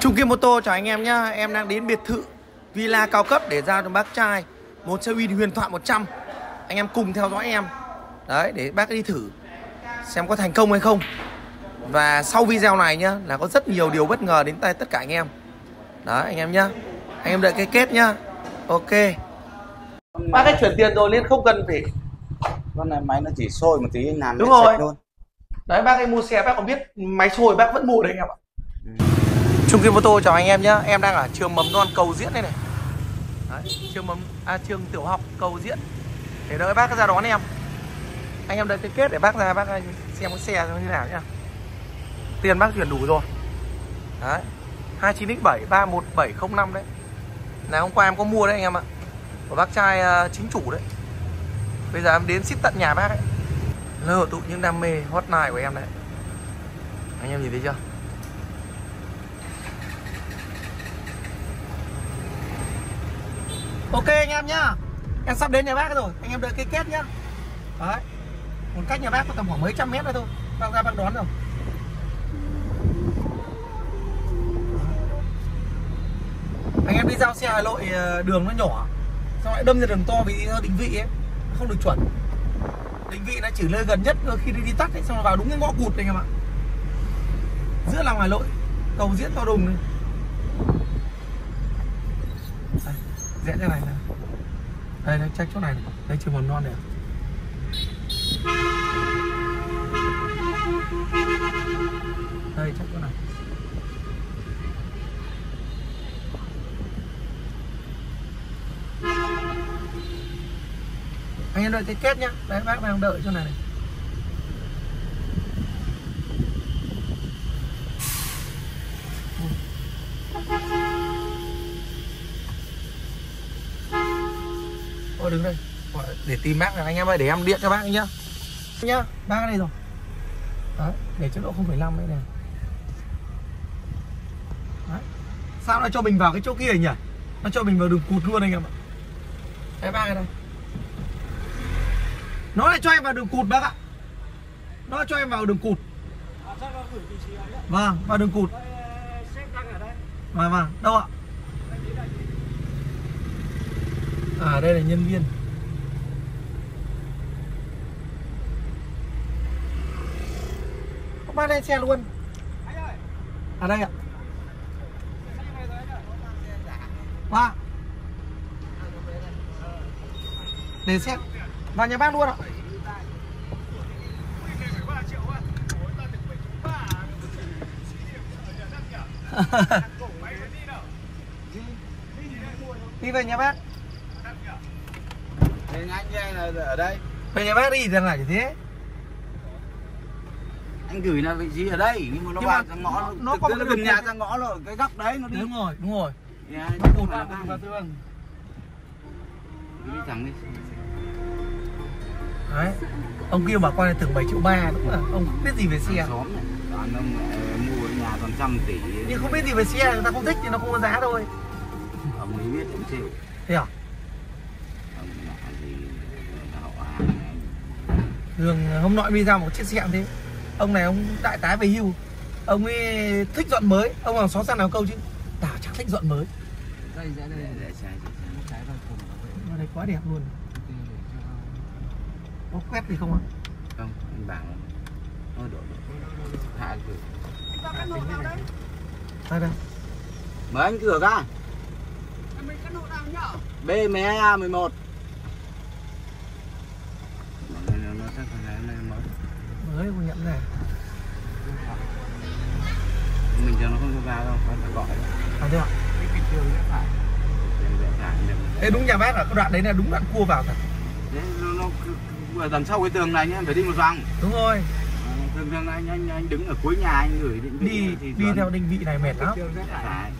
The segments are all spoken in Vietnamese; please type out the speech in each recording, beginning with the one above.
Trung Kim Mô tô chào anh em nhá. Em đang đến biệt thự Villa cao cấp để giao cho bác trai Một xe win huyền thoại 100 Anh em cùng theo dõi em. Đấy để bác đi thử Xem có thành công hay không. Và sau video này nhá Là có rất nhiều điều bất ngờ đến tay tất cả anh em. Đấy anh em nhá. Anh em đợi cái kết nhá. Ok. Bác ấy chuyển tiền rồi nên không cần phải con này máy nó chỉ sôi một tí làm Đúng rồi. luôn. Đấy bác ấy mua xe bác còn biết máy sôi bác vẫn mua đấy anh em ạ. Ừ. Trung Kim Photo chào anh em nhé Em đang ở trường mầm non cầu diễn đây này. Đấy, trường mầm à, trường tiểu học cầu diễn. Để đợi bác ra đón em. Anh em đợi cái kết để bác ra bác xem cái xe như thế nào nhá. Tiền bác chuyển đủ rồi. Đấy 29x7 31705 đấy. Là hôm qua em có mua đấy anh em ạ. Của bác trai uh, chính chủ đấy. Bây giờ em đến ship tận nhà bác ấy. Lơ tụ những đam mê hotline của em đấy. Anh em nhìn thấy chưa? Ok anh em nhá. Em sắp đến nhà bác rồi Anh em đợi cái kết nhá. Đấy. Một cách nhà bác có tầm khoảng mấy trăm mét nữa thôi. Bác ra bác đón rồi. Anh em đi giao xe Hà Nội ờ, đường nó nhỏ. Sao lại đâm ra đường to vì ờ, định vị ấy? Không được chuẩn. Định vị nó chỉ nơi gần nhất ờ, khi đi, đi tắt ấy Xong rồi vào đúng cái ngõ cụt anh em ạ. Giữa lòng Hà Nội Cầu diễn to đùng này rẽ thế này nè đây đây, check chỗ này. Đây trường mầm non này à? đây, check chỗ này. Anh em đợi cái kết nhá. Đấy, bác đang đợi chỗ này này. Đứng đây. Để tìm bác này anh em ơi Để em điện cho bác nhá. Nhá Bác đây rồi. Đấy Để chế độ 0,5 đây này. Đấy. Sao nó cho mình vào cái chỗ kia nhỉ? Nó cho mình vào đường cụt luôn anh em ạ. Đấy bác đây. Nó lại cho em vào đường cụt bác ạ. Nó cho em vào đường cụt. Vâng vào đường cụt. Vâng vâng. Đâu ạ À đây là nhân viên. Bác lên xe luôn. À đây ạ. Ba Để xe. Vào nhà bác luôn ạ. Đi về nhà bác anh với anh là ở đây. Về nhà bác đi là như thế. Anh gửi là vị trí ở đây Nhưng mà nó vào ra ngõ Nó có gần nhà ra ngõ rồi Cái góc đấy nó đi. Đúng rồi, đúng rồi. Yeah, Nó cụt vào tường Đi thẳng đi. Đấy. Ông kia bảo con này tưởng 7 triệu ba đúng là Ông không biết gì về xe? Xóm này. Toàn ông mua nhà còn trăm tỷ. Nhưng không biết gì về xe Người ta không thích thì nó không có giá thôi. Ông ấy biết ông chịu. Thế à Thường hôm nọ đi ra một chiếc xe thế. Ông này ông đại tái về hưu. Ông ấy thích dọn mới. Ông hàng xóm sang nào câu chứ? Tao chẳng thích dọn mới. Đây ra đây. Để xe Ở đây quá đẹp luôn. Có quét gì không ạ? Không, anh bảo Thôi đổ Hạ cửa. Đây đây. Mở anh cửa ra. B12A11 mới cô nhận này. Mình cho nó không có vào đâu phải phải gọi. À thế ạ. Ê đúng nhà bác là cái đoạn đấy là đúng đoạn cua vào thật. Đấy, nó, nó ở đằng sau cái tường này nhá phải đi một vòng. Đúng rồi. Thường thường anh anh anh đứng ở cuối nhà anh gửi định vị đi thì đi theo định vị này mệt lắm. phải.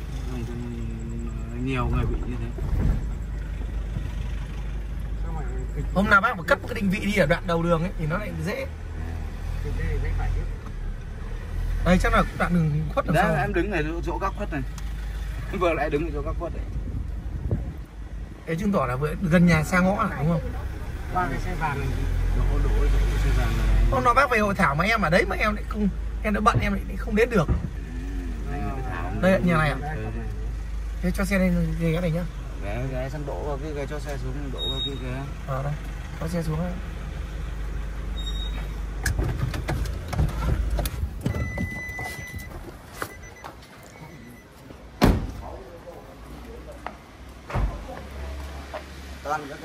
Nhiều người bị như thế. Hôm nào bác mà cấp cái định vị đi ở đoạn đầu đường ấy thì nó lại dễ đây chắc là đoạn đường khuất đằng Đấy, sau. em đứng ở chỗ góc khuất này. Vừa lại đứng ở chỗ góc khuất đấy. Đấy chứng tỏ là vừa gần nhà xa ngõ à đúng không? Qua cái xe vàng này. Đổ xe vàng này. Hôm nọ bác về hội thảo mà em ở đấy mà em lại không em đã bận em lại không đến được. đây nhà này à? Thế cho xe lên ghé này nhá. Ghé ghé xong đổ vào cái ghé cho xe xuống đổ vào cái ghé ở đây. Cho xe xuống đây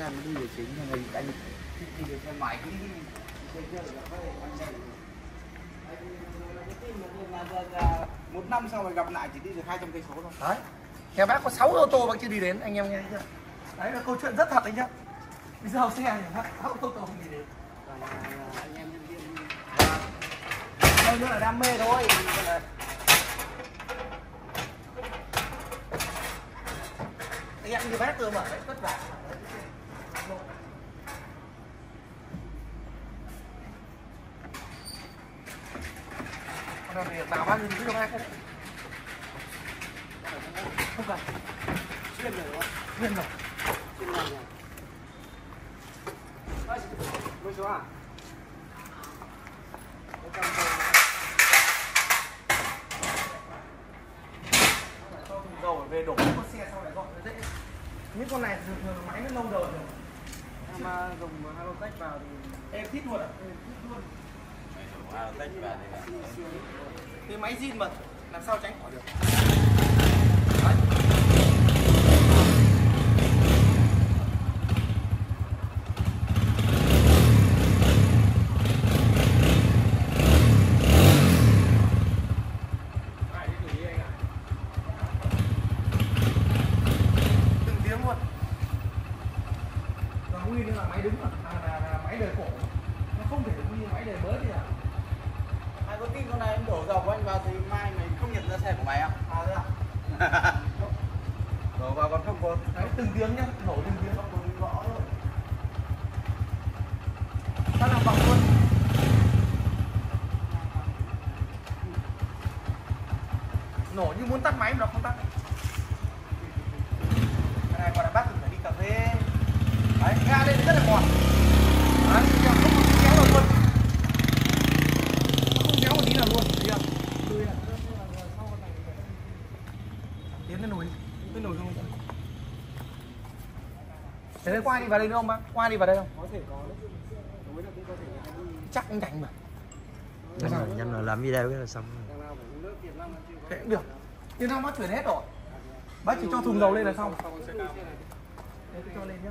toàn các đi về chính là người anh đi về xe máy. Cũng đi một năm sau rồi gặp lại, chỉ đi được 200 cây số thôi. Đấy. Nhà bác có 6 ô tô bác chưa đi đến, anh em nghe chưa? Đấy, là câu chuyện rất thật đấy nhá. Bây giờ xe nhà bác 6 ô tô không đi đến. Đây nữa là đam mê thôi. Anh em như bác tôi mà đấy vất vả Còn việc nào bao nhiêu thứ bác đấy không? Cần. Xuyên rồi. Đúng không xuyên rồi Mấy số à? dầu về đổ có xe sau này dọn nó dễ. Những con này thường thường máy nó lâu đời rồi Mà dùng halo tech vào thì em thích luôn à? Em thích luôn cái máy zin mà làm sao tránh khỏi được Đấy tiếng luôn và nguyên là máy đứng mà à, là, là máy đời cổ nó không thể được như máy đời mới thì à Ai có tin con này em đổ dầu của anh vào thì mai mày không nhận ra xe của mày không? à thế à đổ vào còn không có đấy từng tiếng nhá nổ từng tiếng không có bị gõ luôn. ta làm bằng luôn nổ như muốn tắt máy mà nó không tắt cái này còn là bác phải đi cà phê đấy ga lên rất là ngọt đấy không có tí kéo nào luôn nó không kéo một tí nào luôn thấy không tiến lên nồi đi lên nồi không qua đi vào đây nữa không bác? Qua đi vào đây không? Có thể có Chắc anh đánh mà. Nhằm là làm video cái là xong Thế cũng được. Nhưng nào bác chuyển hết rồi. Bác chỉ cho thùng dầu lên là xong. Đấy cứ cho lên nhá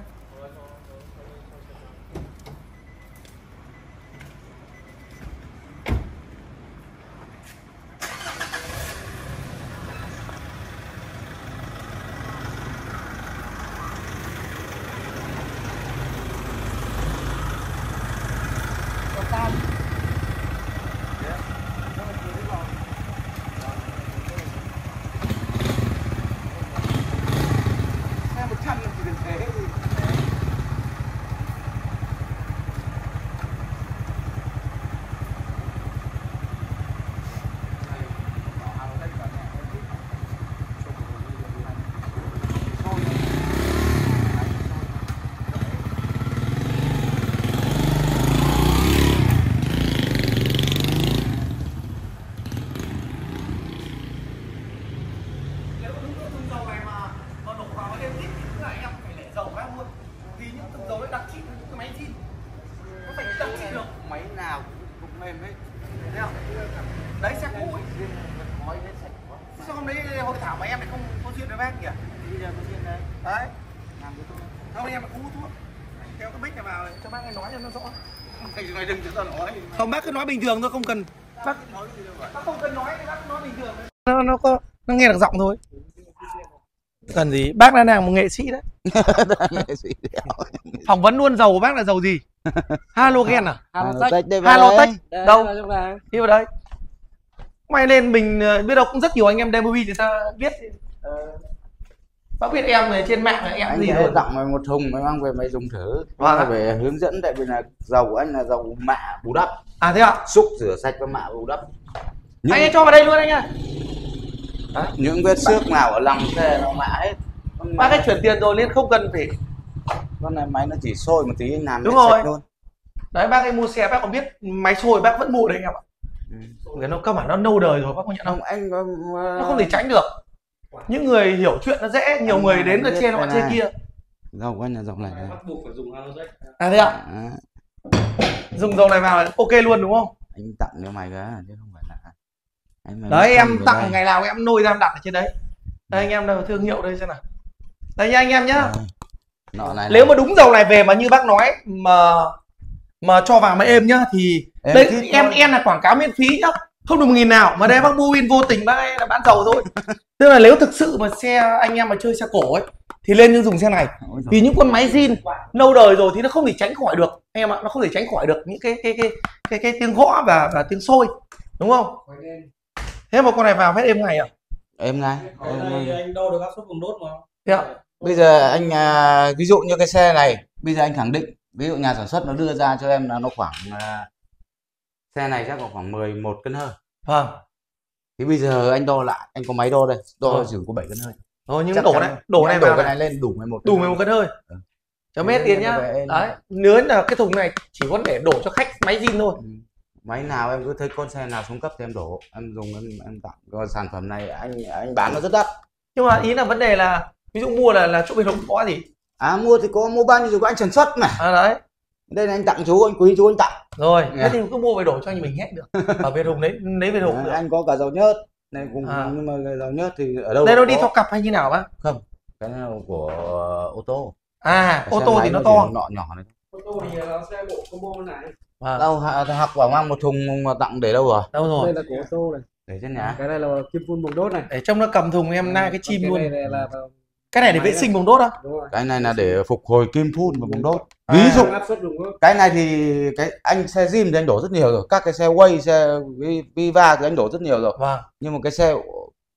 Còn tan Xe 100 là chỉ được thế thì Nếu đúng cái thùng dầu này mà mà đổ vào cái lít thì là em phải để dầu khác luôn Vì những thùng dầu ấy đặc trị với những cái máy zin Nó phải đặc trị được máy nào cũng mềm hết. Thấy không? Đấy xe cũ ấy Khói hết sạch quá. Sao hôm đấy hội thảo mà em lại không có chuyện với bác nhỉ? Bây giờ có chuyện đấy. Đấy Làm cái thôi. Không em lại không hút thuốc Kéo cái bích này vào cho bác ấy nói cho nó rõ Mày nói đừng cho tao nói. Không bác cứ nói bình thường thôi không cần Bác, không cần nói bác nói bình thường Nó, nó có nó nghe được giọng thôi Cần gì bác là nàng một nghệ sĩ đấy Phỏng vấn luôn dầu của bác là dầu gì? Halogen à? Halotech đây Halotech đâu? Đi vào đây. May lên mình ờ, biết đâu cũng rất nhiều anh em demo người ta biết. Ờ, Bác biết em này trên mạng là em anh gì rồi? tặng mày một thùng mày mang về mày dùng thử Vâng. Mày về hướng dẫn tại vì là dầu của anh là dầu mạ bù đắp À thế ạ? xúc rửa sạch với mạ bù đắp những, Anh ấy cho vào đây luôn anh ạ. những vết xước nào ở lòng xe nó mạ hết Bác mạ- ấy chuyển tiền rồi nên không cần phải. con này máy nó chỉ sôi một tí anh làm Đúng rồi. sạch luôn Đấy bác ấy mua xe bác còn biết máy sôi bác vẫn mua đấy anh em ạ. ừ. cái nó cơ bản nó lâu đời rồi bác có nhận không anh nó không thể tránh được những người hiểu chuyện nó dễ nhiều Anh người đến là chê nó chê này. kia. Dầu anh là dầu này bắt buộc phải dùng à thế ạ? À, dùng dầu này vào là ok luôn đúng không? Anh tặng cho mày cái chứ không phải là anh mày đấy em tặng rồi ngày nào em nuôi ra em đặt ở trên đấy. Đây anh em đâu thương hiệu đây xem nào. Đây nha anh em nhá. Đây. nọ này nếu mà đúng dầu này về mà như bác nói mà mà cho vào mà êm nhá thì Em đây thích em em là quảng cáo miễn phí nhá không được một nghìn nào mà đây bác mua win vô tình bác ấy là bán dầu thôi. Tức là nếu thực sự mà xe anh em mà chơi xe cổ ấy thì lên nhưng dùng xe này. Vì những con máy zin lâu đời rồi thì nó không thể tránh khỏi được anh em ạ nó không thể tránh khỏi được những cái cái cái cái, cái tiếng gõ và và tiếng sôi đúng không? Thế mà con này vào hết êm ngày à? Em Em ngay. anh đo được áp suất vùng đốt mà. Thế ạ. Bây giờ anh à, ví dụ như cái xe này bây giờ anh khẳng định ví dụ nhà sản xuất nó đưa ra cho em là nó khoảng à, xe này chắc có khoảng 11 cân hơi. Vâng. Thì bây giờ anh đo lại anh có máy đo đây? Đo Ờ. chỉ có 7 cân hơi. Rồi nhưng Chắc đổ này đổ này đổ cái này. lên đủ 11 đủ 11 cân hơi. Ừ. chấm hết tiền nhá. đấy nếu là cái thùng này chỉ có để đổ cho khách máy zin thôi. Ừ. máy nào em cứ thấy con xe nào xuống cấp thì em đổ. Em dùng em em tặng. Còn sản phẩm này anh anh bán nó rất đắt. Nhưng mà ý là vấn đề là ví dụ mua là là chỗ bên không có gì? À mua thì có mua bao nhiêu rồi có anh sản xuất mà. À đấy đây là anh tặng chú anh quý chú anh tặng. Rồi thế Yeah. thì cứ mua về đổ cho mình hết được. Ở việt hùng lấy lấy việt hùng à, được. anh có cả dầu nhớt. Này cùng À. nhưng mà dầu nhớt thì ở đâu đây nó đi theo cặp hay như nào bác? Cái nào của ô tô. À Cái ô xe tô thì nó chỉ to. nọ nhỏ này. Ô tô thì nó sẽ bộ combo này. Vâng. đâu học bảo mang một thùng mà tặng để đâu rồi? Đâu rồi? Đây là của ô tô này. Để trên nhà. Cái này là kim phun vùng đốt này. Để trong nó cầm thùng em na cái chim cái luôn. này là cái này để vệ này. sinh vùng đốt rồi. Cái này là để phục hồi kim phun và bóng đốt. À. ví dụ áp suất vùng đốt cái này thì cái anh xe zin thì anh đổ rất nhiều rồi. Các cái xe way xe Vi- viva thì anh đổ rất nhiều rồi. Vâng. Nhưng mà cái xe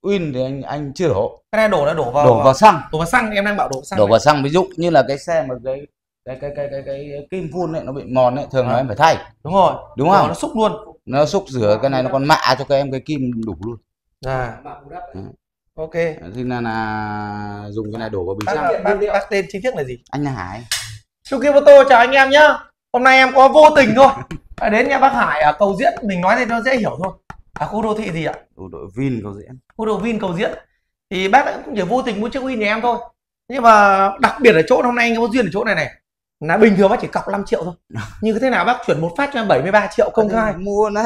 win thì anh anh chưa đổ. Cái này đổ là đổ vào đổ vào xăng. Đổ vào xăng em đang bảo đổ xăng đổ này. vào xăng. Ví dụ như là cái xe mà cái cái cái cái cái, cái, kim phun ấy nó bị mòn ấy thường là À. em phải thay. Đúng rồi. Đúng không? Nó xúc luôn. Nó xúc rửa cái này nó còn mạ cho các em cái kim đủ luôn. À. Vùng đất ok. Thì là, là dùng cái này đổ vào bình bác, xăng. Bác, bác tên chính thức là gì? Anh là Hải. Suki Photo chào anh em nhá. Hôm nay em có vô tình thôi. À, đến nhà bác Hải ở cầu diễn. Mình nói thì nó dễ hiểu thôi. À khu đô thị gì ạ? Đủ đội Vin cầu diễn. Khu đô Vin cầu diễn. Thì bác cũng chỉ vô tình mua chiếc Win nhà em thôi. Nhưng mà đặc biệt ở chỗ hôm nay anh có duyên ở chỗ này này là bình thường bác chỉ cọc 5 triệu thôi. Nhưng thế nào bác chuyển một phát cho em 73 triệu công khai? Mua nó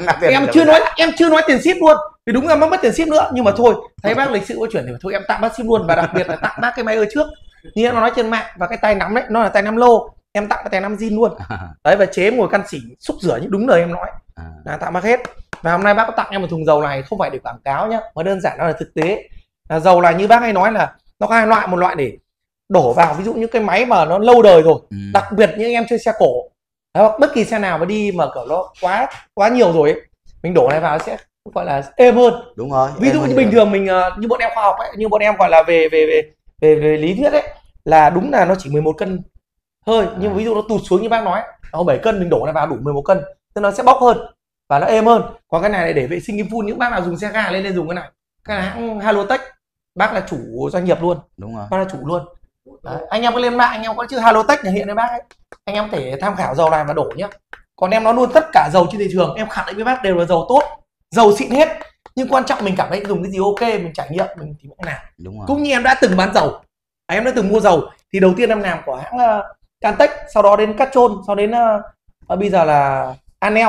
nạp tiền em chưa nói em chưa nói tiền ship luôn. Vì đúng là mất mất tiền ship nữa. Nhưng mà thôi thấy bác lịch sự có chuyển thì thôi em tặng bác ship luôn. Và đặc biệt là tặng bác cái máy ơi trước. Như em nói trên mạng và cái tay nắm đấy nó là tay nắm lô. Em tặng cái tay nắm zin luôn. Đấy và chế ngồi căn xỉ xúc rửa như đúng lời em nói. À. là tặng bác hết. Và hôm nay bác có tặng em một thùng dầu này không phải để quảng cáo nhá mà đơn giản nó là thực tế. Là dầu là như bác hay nói là nó có hai loại một loại để đổ vào ví dụ như cái máy mà nó lâu đời rồi Ừ. đặc biệt như anh em chơi xe cổ. Đấy, bất kỳ xe nào mà đi mà kiểu nó quá quá nhiều rồi ấy, mình đổ này vào sẽ gọi là êm hơn. Đúng rồi ví dụ như bình thường mình ờ, như bọn em khoa học ấy như bọn em gọi là về về về về, về lý thuyết ấy là đúng là nó chỉ 11 cân hơi nhưng À. ví dụ nó tụt xuống như bác nói nó 7 cân mình đổ này vào đủ 11 cân thì nó sẽ bóc hơn và nó êm hơn. Còn cái này để vệ sinh kim phun những bác nào dùng xe ga lên lên dùng cái này. Cái này hãng Halotech bác là chủ doanh nghiệp luôn. Đúng rồi. Bác là chủ luôn Đấy. anh em có lên mạng anh em có chữ Halotech hiện đấy bác ấy. Anh em có thể tham khảo dầu này và đổ nhé còn em nói luôn tất cả dầu trên thị trường em khẳng định với bác đều là dầu tốt dầu xịn hết. Nhưng quan trọng mình cảm thấy dùng cái gì ok mình trải nghiệm mình thì cũng làm đúng rồi. Cũng như em đã từng bán dầu. À, em đã từng mua dầu. Thì đầu tiên em làm của hãng uh, Cantech sau đó đến Castrol sau đến uh, bây giờ là Anel.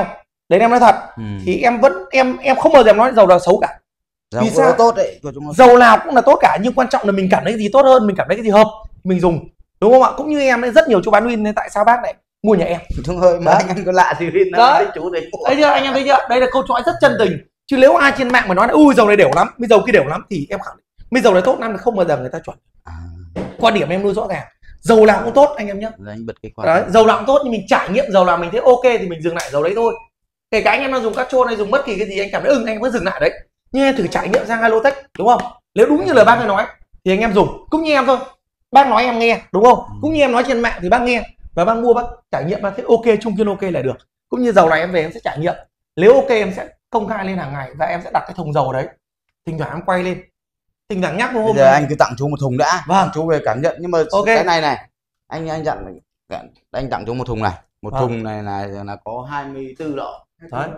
Đấy em nói thật. Ừ. thì em vẫn em em không bao giờ em nói dầu nào xấu cả dầu vì sao? tốt đấy. Dầu nào cũng là tốt cả nhưng quan trọng là mình cảm thấy cái gì tốt hơn mình cảm thấy cái gì hợp mình dùng. Đúng không ạ? Cũng như em ấy rất nhiều chỗ bán win nên tại sao bác lại mua nhà em? Chúng hơi mà Đấy. anh anh có lạ gì Vin Đấy. chú đấy thấy chưa anh em thấy chưa? Đây là câu chói rất chân tình. Chứ nếu ai trên mạng mà nói là ui dầu này đều lắm bây dầu kia đều lắm thì em khẳng định bây dầu này tốt thì không bao giờ người ta chuẩn. À, quan điểm em luôn rõ ràng. Dầu nào cũng tốt anh em nhé rồi anh bật cái đấy dầu nào cũng tốt nhưng mình trải nghiệm dầu nào mình thấy ok thì mình dừng lại dầu đấy thôi. Kể cả anh em đang dùng các trôn hay dùng bất kỳ cái gì anh cảm thấy ưng anh vẫn dừng lại đấy nhưng em thử trải nghiệm sang Halotech đúng không? Nếu đúng như lời bác ấy nói thì anh em dùng. Cũng như em thôi. Bác nói em nghe đúng không? Cũng như em nói trên mạng thì bác nghe. Và bác mua bác trải nghiệm bác thấy ok trung kiên ok là được. Cũng như dầu này em về em sẽ trải nghiệm. Nếu ok em sẽ công khai lên hàng ngày và em sẽ đặt cái thùng dầu đấy. Thỉnh thoảng em quay lên. Thỉnh thoảng nhắc một bây giờ anh cứ tặng chú một thùng đã. Vâng. chú về cảm nhận. Nhưng mà Ok. cái này này anh anh dặn anh tặng chú một thùng này. Một Vâng. thùng này là là có 24 lọ. Đấy.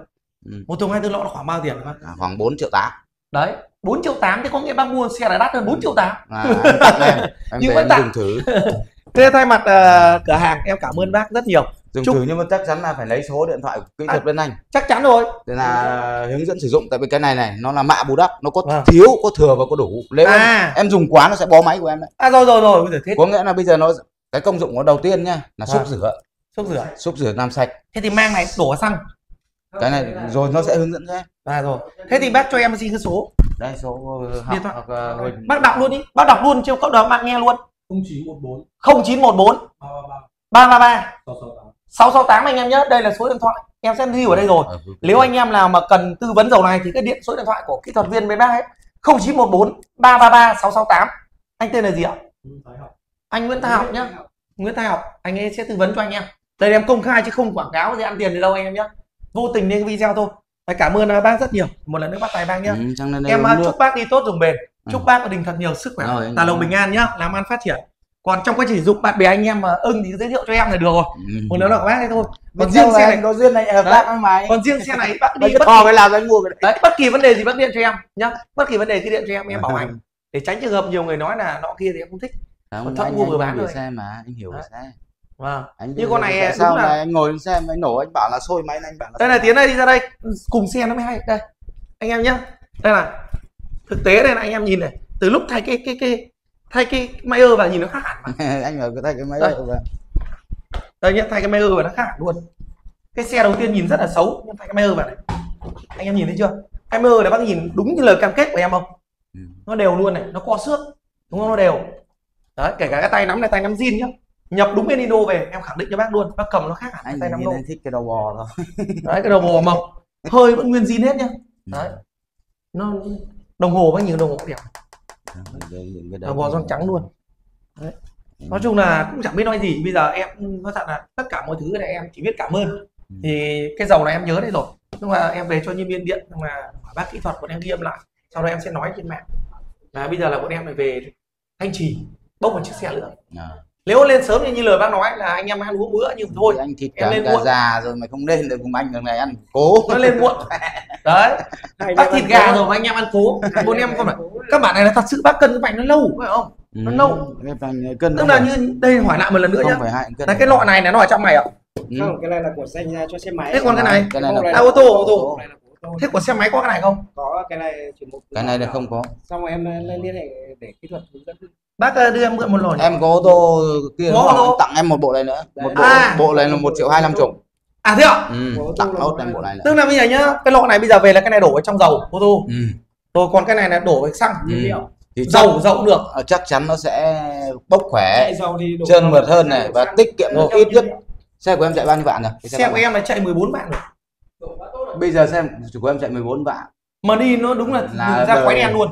Ừ. một thùng 24 lỗ là khoảng bao tiền bác à, khoảng 4 triệu 8 đấy 4 triệu 8 thì có nghĩa bác mua xe là đắt hơn 4 triệu 8 à, em em em Nhưng vẫn em tặng. thử. Thế thay mặt ờ, cửa hàng em cảm ơn bác rất nhiều. Dùng Chúc- thử nhưng mà chắc chắn là phải lấy số điện thoại của kỹ thuật bên anh. chắc chắn rồi. Để là hướng dẫn sử dụng tại vì cái này này nó là mạ bù đắp nó có Vâng. thiếu có thừa và có đủ. Nếu em, à. em dùng quá nó sẽ bó máy của em đấy. À rồi rồi rồi bây giờ thế. Có nghĩa là bây giờ nó cái công dụng nó đầu tiên nha là xúc Vâng. rửa. Xúc rửa. Xúc rửa làm sạch. Thế thì mang này đổ xăng cái này rồi nó sẽ hướng dẫn cho em à rồi. Thế thì bác cho em xin cái số. Đây số học Điện thoại. hoặc uh, bác đọc luôn đi. Bác đọc luôn cho cộng đồng bạn nghe luôn. 0914 0914 333 333 668 668 anh em nhé. Đây là số điện thoại. Em sẽ lưu ở đây rồi. Ờ, nếu anh em nào mà cần tư vấn dầu này thì cái điện số điện thoại của kỹ thuật viên bên bác ấy. 0914 333 668 anh tên là gì ạ? Thái học. Anh Nguyễn Thái Học nhé Nguyễn Thái Học. Anh ấy sẽ tư vấn cho anh em. Đây em công khai chứ không quảng cáo gì ăn tiền gì đâu anh em nhé vô tình lên cái video thôi. Và cảm ơn uh, bác rất nhiều. Một lần nữa bác tài bác nhé ừ, em nước. chúc bác đi tốt dùng bền. Chúc Ừ. bác gia đình thật nhiều sức khỏe. Rồi, tài lộc bình an nhá làm ăn phát triển. Còn trong quá trình sử dụng bạn bè anh em mà ưng thì giới thiệu cho em là được rồi. Ừ. một lần là của bác đây thôi. Còn riêng xe này có duyên này hợp Đấy. tác với mày còn riêng xe này bác đi bất kỳ cái thì anh mua cái đấy đấy bất kỳ vấn đề gì bác điện cho em nhá. Bất kỳ vấn đề cứ điện cho em em bảo hành để tránh trường hợp nhiều người nói là nọ kia thì em không thích. Không, Còn thợ anh, mua vừa bán rồi. xe mà anh hiểu về Đấy. xe vâng. Anh Như con này tại sao là- mà anh ngồi xe mà anh nổ anh bảo là sôi máy anh bảo là đây là tiến đây đi ra đây. Cùng xe nó mới hay. Đây. Anh em nhá. Đây là thực tế đây là anh em nhìn này. Từ lúc thay cái cái cái thay cái Mayer vào nhìn nó khác hẳn mà. Anh cái tay cái máy Đây. đó và đây nhá thay cái Mayer vào nó khác hẳn luôn. Cái xe đầu tiên nhìn rất là xấu nhưng thay cái Mayer vào này. Anh em nhìn thấy chưa? Cái Mayer này bác nhìn đúng như lời cam kết của em không? Ừ. nó đều luôn này nó co xước đúng không? Nó đều. Đấy kể cả cái tay nắm này tay nắm zin nhá nhập đúng bên Indo về em khẳng định cho bác luôn bác cầm nó khác hẳn anh tay nắm anh thích cái đầu bò thôi đấy cái đồng hồ mộc hơi vẫn nguyên zin hết nhá. Đấy. Nó đồng hồ bác nhìn đồng hồ đẹp. Cái đấy đồng hồ son trắng luôn. Đấy. nói chung là cũng chẳng biết nói gì. Bây giờ em nói thật là tất cả mọi thứ này em chỉ biết cảm ơn. Thì cái dầu này em nhớ đây rồi. Nhưng mà em về cho nhân viên điện nhưng mà bác kỹ thuật bọn em ghi âm lại. Sau đó em sẽ nói trên mạng. Và bây giờ là bọn em lại về thanh trì bốc một chiếc xe nữa À. nếu lên sớm thì như lời bác nói là anh em ăn uống bữa nhưng thôi Thì anh thịt em lên cả muộn. già rồi mày không lên được cùng anh đường này ăn cố. Nó lên muộn. Đấy. Bác thịt gà rồi mà anh em ăn cố. Bọn em không phải các bạn này là thật sự bác cân cái bánh nó lâu phải không? Nó Ừ, lâu. cân tức là phải- như đây hỏi lại một lần nữa nhá. là cái lọ này là nó ở trong này ạ? Ừ. không cái này là của dành ra cho xe máy. Thế còn cái này? cái này là ô tô ô tô Cái này là của ô tô. thế của xe máy có cái này không? Có cái này chỉ một cái này là không có. Xong rồi em lên liên hệ để kỹ thuật hướng dẫn bác ờ, đưa em mượn một nhỉ? em có ô tô kia Có ô nó tô. anh tặng em một bộ này nữa. Một bộ À. bộ này là một triệu hai năm chục. À thế ạ? Ừ, Có ô tô tặng nốt một em bộ này nữa. Tức là bây giờ nhá cái lọ này bây giờ về là cái này đổ vào trong dầu ô tô. Ừ. rồi còn cái này là đổ vào xăng. Ừ. thì chắc, dầu dầu cũng được. Ờ, chắc chắn nó sẽ bốc khỏe dầu trơn mượt hơn này và tiết kiệm Theo ít nhất. Xe của em chạy bao nhiêu vạn rồi Cái xe của em là chạy 14 vạn rồi. Bây giờ xe của em chạy 14 vạn. Mà đi nó đúng là, Là ra khói đen luôn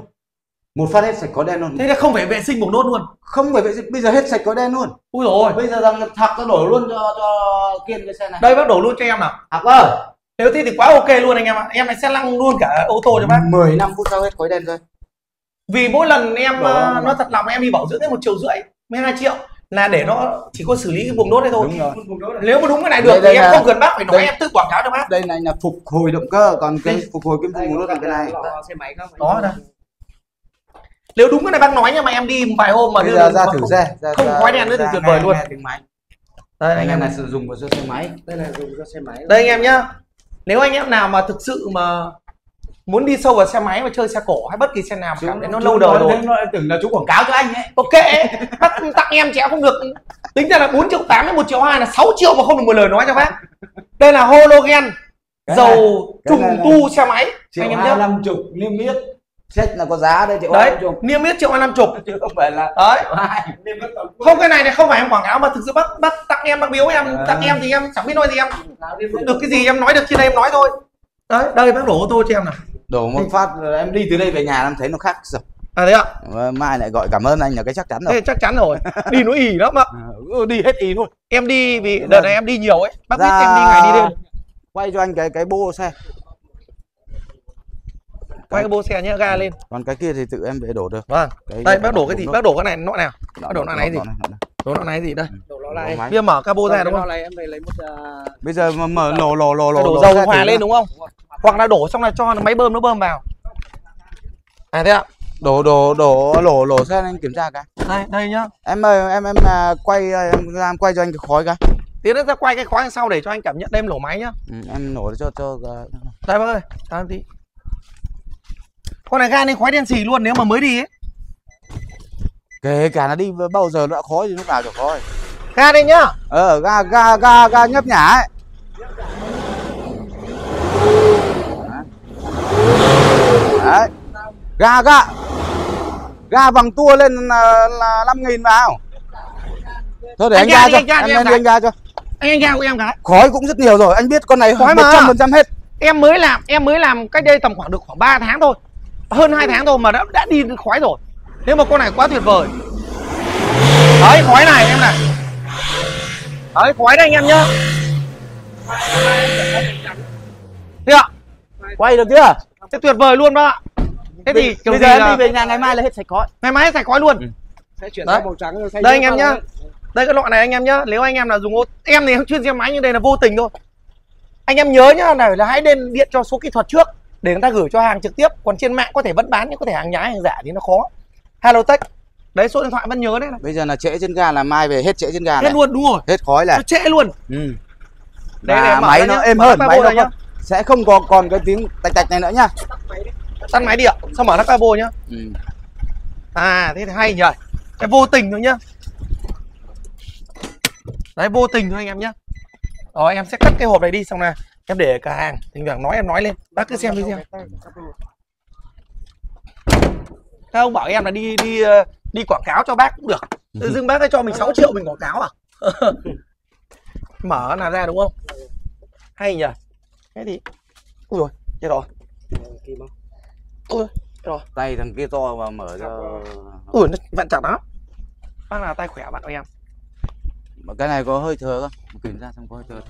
một phát hết sạch có đen luôn. Thế là không phải vệ sinh một nốt luôn. Không phải vậy bây giờ hết sạch có đen luôn. Ui rồi bây giờ rằng thặc nó đổ luôn cho cho kiên cái xe này. Đây bác đổ luôn cho em nào. Thặc ơi. Nếu thế thì quá ok luôn anh em ạ. Em này sẽ lăng luôn cả ô tô cho bác. 10 năm phút sau hết khói đen rồi. Vì mỗi lần em Đổ. ờ, không? nó thật lòng em đi bảo dưỡng đến một triệu rưỡi 12 triệu là để nó chỉ có xử lý cái vùng nốt đấy thôi. Đúng rồi. Vùng đốt này. nếu mà đúng cái này được Đây- đây thì em là- không cần bác phải nói đây- em tự quảng cáo cho bác. đây này là phục hồi động cơ còn cái Đây. phục hồi kim Đây vùng nốt là cái này. xe máy Đó. đây. Nếu đúng cái này bác nói nhưng mà em đi vài hôm mà bây đưa giờ ra thử xe ra, không khói đen nữa thì tuyệt vời luôn. đây anh em này sử dụng cho xe máy. Đây là dùng cho xe máy. Đây anh em nhá. Nếu anh em nào mà thực sự mà muốn đi sâu vào xe máy và chơi xe cổ hay bất kỳ xe nào mà cảm thấy nó lâu đời rồi. nó tưởng là chú quảng cáo cho anh ấy. Ok. Bác tặng em chẽ không được. Tính ra là 4 triệu 8 đến 1 triệu 2 là 6 triệu mà không được một lời nói cho bác. Đây là hologen dầu trùng tu xe máy. Anh em hai nhé năm chục niêm yết sách là có giá đây triệu đấy niêm yết triệu hai năm chục. Chứ không phải là đấy. Không cái này này không phải em quảng cáo mà thực sự bác bác tặng em bác biếu em À. tặng em thì em chẳng biết nói gì em. Được cái gì em nói được trên đây em nói thôi. Đấy đây bác đổ ô tô cho em nào. Đổ một phát em đi từ đây về nhà em thấy nó khác rồi. À đấy ạ? Mà mai lại gọi cảm ơn anh là cái chắc chắn rồi. Thế chắc chắn rồi. Đi nó ỉ lắm ạ. Ừ, đi hết ý luôn. Em đi vì đợt này em đi nhiều ấy. Bác biết em đi ngày đi đêm. quay cho anh cái cái bô xe quay cái bô xe nhá ga lên. Còn cái kia thì tự em về đổ được. Vâng. Cái đây bác đổ cái gì? bác đổ cái này nọ nào? Bác đổ nọ này gì? đổ nọ này gì đây? Này Máy. bây giờ mở cabo ra đúng không? này em về lấy một à, bây giờ mở lò lò lò lò đổ lò dầu hòa lên đúng không? Hoặc là đổ xong là cho máy bơm nó bơm vào. À thế ạ. Đổ đổ đổ lổ lổ xe anh kiểm tra cái. Đây đây nhá. Em ơi em em à, quay à, em em quay cho anh cái khói cái. Tiến nó ra quay cái khóa đằng sau để cho anh cảm nhận đem lổ máy nhá. Ừ, em nổ cho cho à, đây bác ơi. Tao tí con này ga lên khói đen xì luôn nếu mà mới đi ấy. Kể cả nó đi bao giờ nó đã khói thì lúc nào cho khói ga đây nhá. Ờ ga ga ga ga nhấp nhả ấy. Đấy. Ga ga. Ga bằng tua lên là là năm nghìn vào. Thôi để Anh anh, ga ga đi, cho. anh lên ga. đi anh ga cho. Anh anh ga của em cái khói cũng rất nhiều rồi anh biết con này Khói một mà. trăm phần trăm hết. Em mới làm em mới làm cách đây tầm khoảng được khoảng 3 tháng thôi hơn 2 tháng thôi mà đã đã đi khói rồi. Nếu mà con này quá tuyệt vời. Đấy khói này em này. Đấy khói đây anh em nhá. Thế ạ. Quay được chưa? Thế tuyệt vời luôn đó thế thì kiểu bây gì giờ em là đi về nhà ngày mai là hết sạch khói. Ngày mai sạch khói luôn. Sẽ chuyển sang màu trắng rồi xanh đây anh em nhá. đây cái loại này anh em nhá. Nếu anh em là dùng ô em thì không chuyên xe máy nhưng đây là vô tình thôi. Anh em nhớ nhá này là hãy đến điện cho số kỹ thuật trước để người ta gửi cho hàng trực tiếp còn trên mạng có thể vẫn bán nhưng có thể hàng nhái hàng giả thì nó khó. Hello tech đấy số điện thoại vẫn nhớ đấy này. bây giờ là trễ chân ga là mai về hết trễ chân ga hết này. luôn đúng rồi. Hết khói này. Nó trễ luôn. Ừ. Này, mở máy nó nhá. êm hơn máy nó này nhá. sẽ không có còn cái tiếng tạch tạch này nữa nhá. Tắt máy đi ạ. Xong mở nó cabo nhá? Ừ. à thế thì hay nhỉ. Cái vô tình thôi nhá. Đấy vô tình thôi anh em nhá. Rồi em sẽ cắt cái hộp này đi xong là em để cả hàng. Thỉnh thoảng nói em nói lên. Bác cứ xem video các ông bảo em là đi đi ờ, đi quảng cáo cho bác cũng được. Tự dưng bác ấy cho mình 6 triệu mình quảng cáo à? Mở là ra đúng không? Hay nhỉ thế thì ui rồi chết rồi. Không? ui rồi. Tay thằng kia to và mở cho ui nó vặn chặt lắm. Bác là tay khỏe bạn của em? Mà cái này có hơi thừa không? Kiểm tra xong có hơi thừa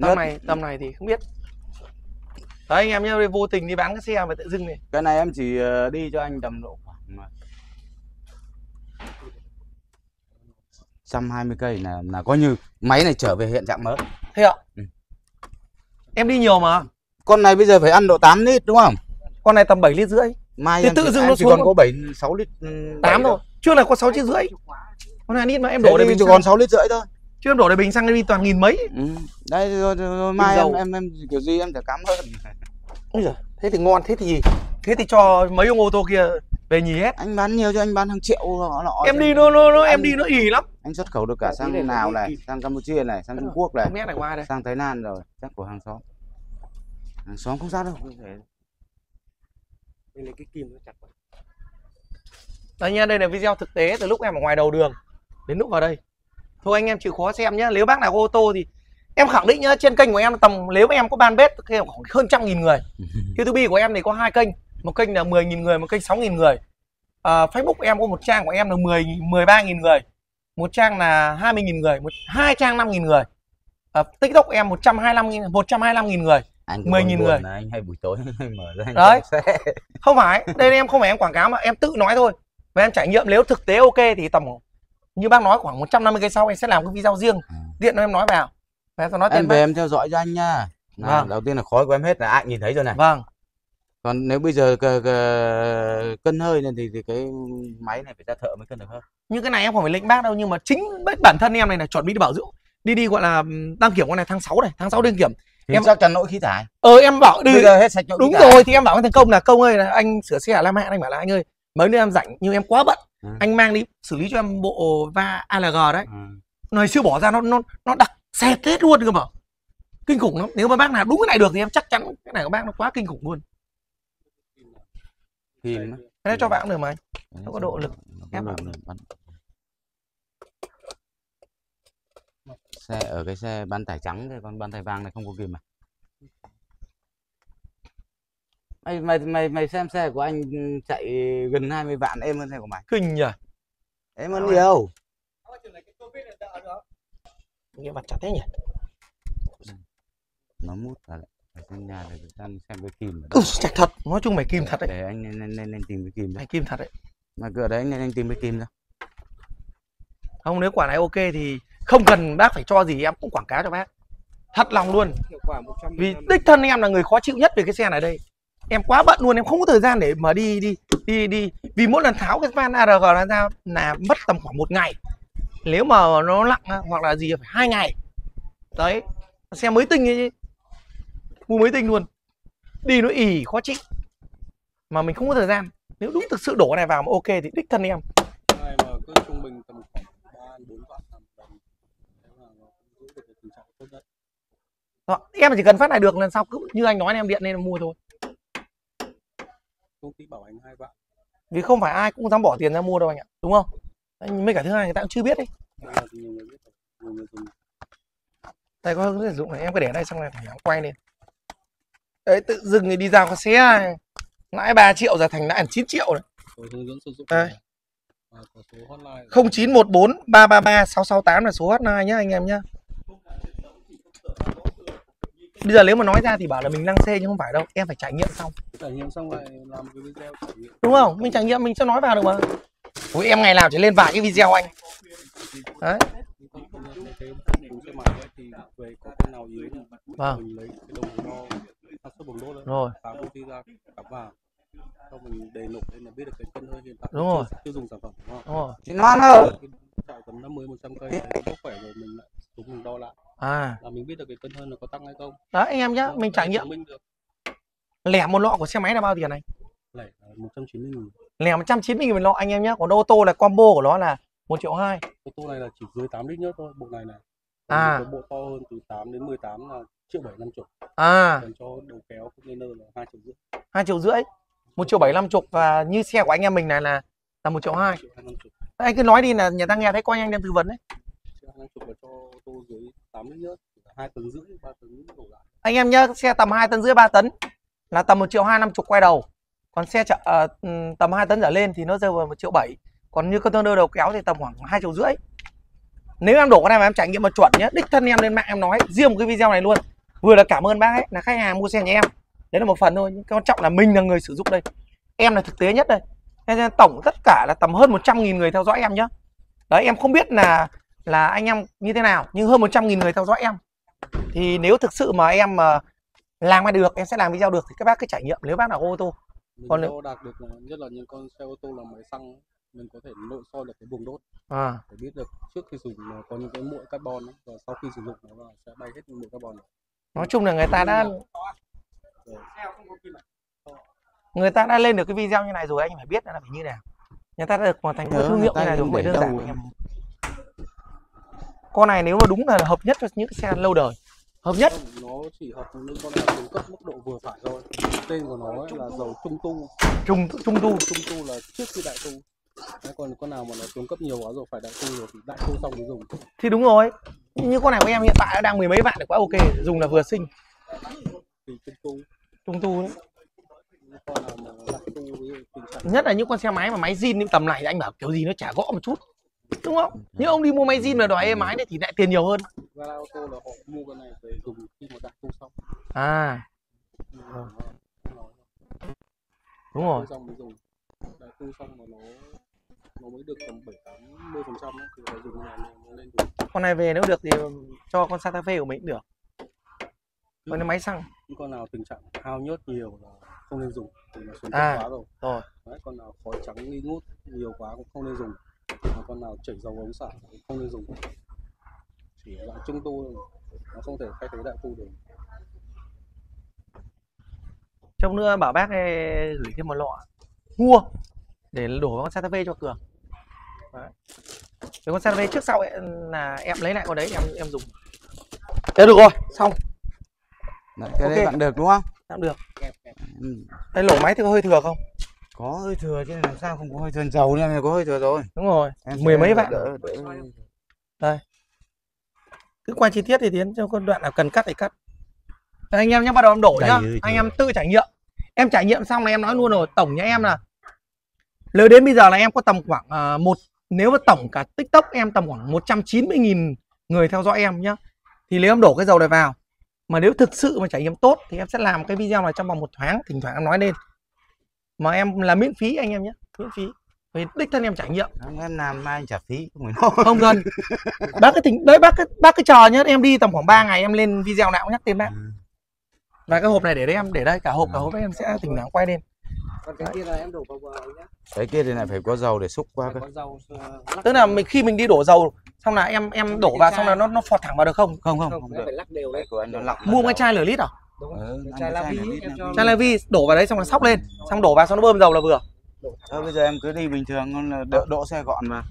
tầm này tầm này thì không biết. Đấy anh em nhá đây vô tình đi bán cái xe mà tự dưng này cái này em chỉ ờ, đi cho anh tầm độ khoảng ờ, 120 cây là là coi như máy này trở về hiện trạng mới. Thế ạ? Ừ. em đi nhiều mà. Con này bây giờ phải ăn độ 8 lít đúng không? Con này tầm 7 lít rưỡi. Mai Thì em tự chỉ, dưng nó chỉ xuống còn có 7 6 lít ừ, 8 bảy thôi. trước này có 6 chiếc rưỡi. Con này lít mà em đổ bình chỉ còn 6 lít rưỡi thôi chứ em đổ để bình xăng đi toàn nghìn mấy. Ừ. đây rồi, rồi, rồi mai em, em em kiểu gì em phải cảm ơn giời, thế thì ngon thế thì gì thế thì cho mấy ông ô tô kia về nhì hết. Anh bán nhiều cho anh bán hàng triệu họ nọ em đi nó nó, nó em đi nó ỉ lắm. Anh xuất khẩu được cả sang là Lào đi- này sang Campuchia này sang Trung Quốc này này qua đây. sang Thái Lan rồi chắc của hàng xóm. Hàng xóm không sao đâu. Không thể. Đây lấy cái kìm nó chặt đây nha đây là video thực tế từ lúc em ở ngoài đầu đường đến lúc vào đây thôi anh em chịu khó xem nhé nếu bác nào có ô tô thì em khẳng định nhá trên kênh của em tầm nếu em có ban bếp thì khoảng hơn trăm nghìn người. Youtube của em thì có hai kênh một kênh là 10.000 người một kênh 6.000 người. À, facebook của em có một trang của em là 10 13.000 người một trang là 20.000 người một hai trang 5.000 người. À, tiktok của em 125.000 125.000 người anh cứ 10.000 buồn người. là anh hay buổi tối hay mở ra anh Đấy. không phải đây em không phải em quảng cáo mà em tự nói thôi. Và em trải nghiệm nếu thực tế ok thì tầm như bác nói khoảng 150 cây sau em sẽ làm cái video riêng. Ừ. điện em nói vào. Và em nói em về bác. em theo dõi cho anh nha. Là Vâng. đầu tiên là khói của em hết là ai nhìn thấy rồi này. Vâng. Còn nếu bây giờ cân hơi này thì thì cái máy này phải ra thợ mới cân được hơn. Nhưng cái này em không phải lệnh bác đâu nhưng mà chính bản thân em này là chuẩn bị đi bảo dưỡng. Đi đi gọi là ừm, đăng kiểm con này tháng 6 này tháng 6 đăng kiểm. Thì Em- chắc chắn lỗi khí thải. Ờ em bảo đi. Bây giờ hết sạch đúng rồi thì em bảo với thằng công là công ơi là anh sửa xe ở La Mã anh bảo là anh ơi mấy nữa em rảnh nhưng em quá bận Ừ. anh mang đi xử lý cho em bộ va ALG đấy Ừ. này chưa bỏ ra nó nó nó đặc xẹt hết luôn cơ mà kinh khủng lắm nếu mà bác nào đúng cái này được thì em chắc chắn cái này của bác nó quá kinh khủng luôn á. cái này cho bạn cũng được mà anh Nó có độ lực ép vào. xe ở cái xe bán tải trắng thôi còn bán tải vàng này không có kìm à mày mày mày mày xem xe của anh chạy gần 20 vạn êm hơn xe của mày. Kinh nhỉ? Êm hơn nhiều. Nghe mặt chặt thế nhỉ? Nó mút vào lại. Ở trên nhà để đang xem cái kìm ở ừ, chặt thật. Nói chung mày kim thật đấy. để anh nên, nên, nên, nên tìm cái kìm đấy. Mày kim thật đấy. Mà cửa đấy anh nên anh tìm cái kìm ra không nếu quả này ok thì không cần bác phải cho gì em cũng quảng cáo cho bác. Thật lòng luôn. Hiệu quả 100 vì đích thân em là người khó chịu nhất về cái xe này đây em quá bận luôn em không có thời gian để mà đi đi đi đi. Vì mỗi lần tháo cái van ARG ra ra là mất tầm khoảng một ngày. Nếu mà nó lặng hoặc là gì phải hai ngày. Đấy xe mới tinh ấy mua mới tinh luôn. Đi nó ỉ khó chịu. Mà mình không có thời gian. Nếu đúng thực sự đổ này vào mà ok thì đích thân em. Này mà cứ trung bình tầm khoảng ba bốn vạn em chỉ cần phát này được lần sau cứ như anh nói em điện lên mua thôi công ty bảo anh hai vạn vì không phải ai cũng dám bỏ tiền ra mua đâu anh ạ đúng không? Mấy cả thứ hai người ta cũng chưa biết đấy đây đây có hướng dẫn sử dụng này em cứ để đây xong này phải nhắm quay lên. Đấy tự dưng thì đi ra có xe lãi 3 triệu giờ thành lãi hẳn 9 triệu này có hướng dẫn sử dụng Đây. này. và có số hotline 0914 333 668 là số hotline nhá anh em nhá bây giờ nếu mà nói ra thì bảo là mình lăng xê nhưng không phải đâu em phải trải nghiệm xong. Trải nghiệm xong lại làm cái video trải nghiệm. Đúng không? Mình trải nghiệm mình sẽ nói vào được mà. Ôi, em ngày nào chỉ lên vài cái video anh? Đấy. Vâng. năng rồi. Phá công ty ra cắm vào xong mình đề nộp lên là biết được cái cân hơi hiện tại Đúng rồi. chưa, chưa dùng sản phẩm đúng không? Đúng rồi ơi chạy tầm 50 100 cây có khỏe rồi mình lại xuống mình đo lại à. Là mình biết được cái cân hơn nó có tăng hay không. Đấy anh em nhá mình trải nghiệm. lẻ một lọ của xe máy là bao tiền này? Lẻ là 190 nghìn. Lẻ 190 nghìn một lọ anh em nhá. Còn ô tô là combo của nó là 1 triệu hai. Ô tô này là chỉ dưới 8 lít nhớt thôi bộ này này. À. Còn bộ to hơn từ 8 đến 18 là triệu bảy năm chục. À. Còn cho đầu kéo container là hai triệu rưỡi. Hai triệu rưỡi một triệu bảy năm chục. Và như xe của anh em mình này là là một triệu hai. Anh cứ nói đi là nhà ta nghe thấy coi anh đem tư vấn đấy. Triệu hai năm chục là cho ô tô dưới 8 lít hai tấn rưỡi ba tấn đổ lại. Anh em nhớ xe tầm 2 tấn rưỡi 3 tấn. Là tầm 1 triệu hai năm chục quay đầu. Còn xe chợ ờ, ừ, tầm 2 tấn trở lên thì nó rơi vào 1 triệu 7 còn như container đầu kéo thì tầm khoảng hai triệu rưỡi. Nếu em đổ con này mà em trải nghiệm một chuẩn nhé đích thân em lên mạng em nói riêng một cái video này luôn. Vừa là cảm ơn bác ấy là khách hàng mua xe nhà em. Đấy là một phần thôi nhưng quan trọng là mình là người sử dụng đây. Em là thực tế nhất đây. Nên tổng tất cả là tầm hơn 100.000 người theo dõi em nhá. Đấy em không biết là là anh em như thế nào nhưng hơn 100.000 người theo dõi em. Thì nếu thực sự mà em mà làm mà được em sẽ làm video được thì các bác cứ trải nghiệm nếu bác nào ô tô. Mình Còn đo đạt được là nhất là những con xe ô tô là máy xăng mình có thể nội soi được cái buồng đốt. À, để biết được trước khi dùng nó có những cái muội carbon ấy, và sau khi sử dụng nó là sẽ bay hết những muội carbon này. nói chung là người ta đã người ta đã lên được cái video như này rồi anh phải biết là phải như nào. Người ta đã được hoàn thành thương hiệu như này rồi để đơn giản con này nếu mà đúng là hợp nhất cho những cái xe lâu đời. Hợp nhất. Nó chỉ hợp với những con nào cung cấp mức độ vừa phải thôi. Tên của nó ấy là dầu trung tu. Trung trung tu. Trung tu là trước khi đại tu. Đấy, còn con nào mà nó xuống cấp nhiều quá rồi phải đại tu rồi thì đại tu xong mới dùng. Thì đúng rồi. Như con này của em hiện tại nó đang mười mấy vạn thì quá ok dùng là vừa sinh thì trung tu. Trung tu đấy. Tu nhất là những con xe máy mà máy zin tầm này thì anh bảo kiểu gì nó chả gõ một chút đúng không? Nhưng ông đi mua máy zin mà đòi êm máy đấy thì lại tiền nhiều hơn. Gara ô tô là họ mua cái này về dùng khi mà đại tu xong à. Nó- đúng rồi. Tu xong mới dùng. Đại tu xong mà nó nó mới được tầm bảy tám mươi phần trăm thì phải dùng này nó nó lên được. Con này về nếu được thì cho con Santa Fe của mình cũng được. Còn cái máy xăng. những con nào tình trạng hao nhớt nhiều là không nên dùng thì nó xuống À. cấp quá rồi. rồi. Đấy, con nào khói trắng nghi ngút nhiều quá cũng không nên dùng Còn con nào chảy dầu ống xả cũng không nên dùng chỉ là trung tu nó không thể thay thế đại tu được Trong nữa bảo bác ấy gửi thêm một lọ mua để đổ vào con Santa Fe cho Cường. Đấy. Cái con Santa Fe trước sau ấy, là em lấy lại con đấy em em dùng. Thế được rồi, xong, Đấy, cái đấy Ok. bạn được đúng không làm được. ừ. Đây lỗ máy thì có hơi thừa không? Có hơi thừa chứ làm sao không có hơi thừa dầu là có hơi thừa rồi Đúng rồi. Em Mười mấy vạn. đỡ- đỡ- Cứ qua chi tiết thì tiến cho con đoạn nào cần cắt thì cắt. Đây, anh em nhé bắt đầu em đổ Đầy nhá. Anh em tự trải nghiệm. Em trải nghiệm xong là em nói luôn rồi, tổng nhà em là Lời đến bây giờ là em có tầm khoảng à, một nếu mà tổng cả TikTok em tầm khoảng 190.000 người theo dõi em nhá. Thì nếu em đổ cái dầu này vào mà nếu thực sự mà trải nghiệm tốt thì em sẽ làm cái video này trong vòng một tháng, thỉnh thoảng em nói lên. Mà em là miễn phí anh em nhé, miễn phí. vì đích thân em trải nghiệm. Không, em làm mai anh trả phí không không cần. Bác cái tính đấy bác cứ bác cứ chờ nhá em đi tầm khoảng 3 ngày em lên video nào cũng nhắc tên bác. Ừ. và cái hộp này để đấy em để đây cả hộp cả hộp em sẽ thỉnh thoảng quay lên. Còn cái kia là em đổ vào bờ ấy nhá. Cái kia thì lại phải có dầu để xúc qua phải ờ, tức là mình khi mình đi đổ dầu xong là em em đổ vào xong là nó nó phọt thẳng vào được không? Không không. Không không được phải lắc đều cái đấy của anh nó lọc mua cái chai lửa lít à đúng Ừ, ăn chai la vi chai la đổ vào đấy xong là sóc lên xong đổ vào xong nó bơm dầu là vừa. Thôi bây giờ em cứ đi bình thường con là đỡ đỗ xe gọn mà.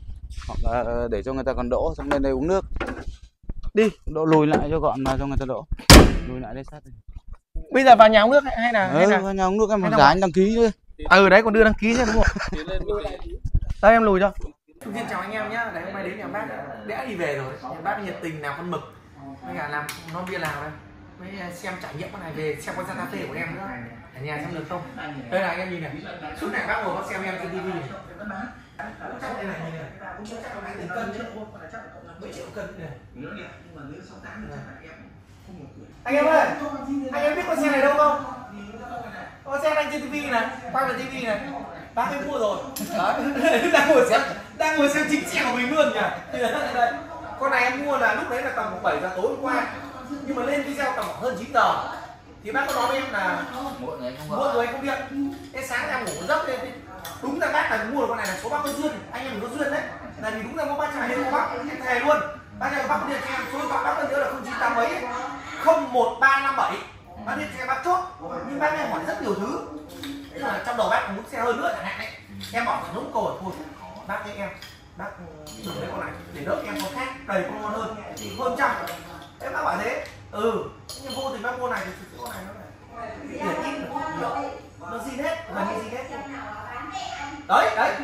Hoặc là ờ, để cho người ta còn đỗ xong lên đây uống nước. Đi. Đỗ lùi lại cho gọn mà cho người ta đỗ. Lùi lại đây sát đây. bây giờ vào nhà uống nước hay, hay là hay ừ, là vào nhà uống nước em hay là- giá anh đăng ký chứ. Ừ đấy còn đưa đăng ký thêm đúng không? Đây em lùi cho. Xin chào anh em nhá, đấy hôm nay đến nhà bác. Đã đi về rồi, nhà bác nhiệt tình làm con mực. Với cả làm non bia lào đây với xem trải nghiệm con này về xem con Santa Fe của em nữa. Ở nhà xem được không? Đây là anh em nhìn này. Suốt ngày bác ngồi bác xem em trên TV này chắc đây này. Nhìn này cũng chắc là tỷ cân đấy mấy triệu cân này anh em ơi anh em biết con xe này đâu không? Con xe đang trên TV này quay vào TV này. Bác ấy mua rồi. Đấy đang ngồi xem đang ngồi xem chính xe của mình luôn nhỉ? Đây. con này em mua là lúc đấy là tầm khoảng 7 giờ tối hôm qua nhưng mà lên video tầm hơn 9 giờ thì bác có nói với em là muộn rồi anh không điện cái sáng em ngủ giấc lên thì đúng là bác là mua được con này là số bác có duyên anh em có duyên đấy. Là vì đúng là có bác trai đến của bác em thề luôn. Bác này bác có điện cho em số điện thoại bác vẫn nhớ là không chín tám mấy không một ba năm bảy. Bác điện cho em bác chốt. Nhưng bác em hỏi rất nhiều thứ. Tức là trong đầu bác muốn xe hơn nữa chẳng hạn đấy. Em bảo phải đúng câu thôi bác với em bác đừng lấy con này để đỡ em con khác đầy con ngon hơn. Hơn trăm em bác bảo thế. Ừ nhưng vô tình bác mua này thì con này nó là tiền ít mà nó zin hết gần như zin hết. Đấy đấy.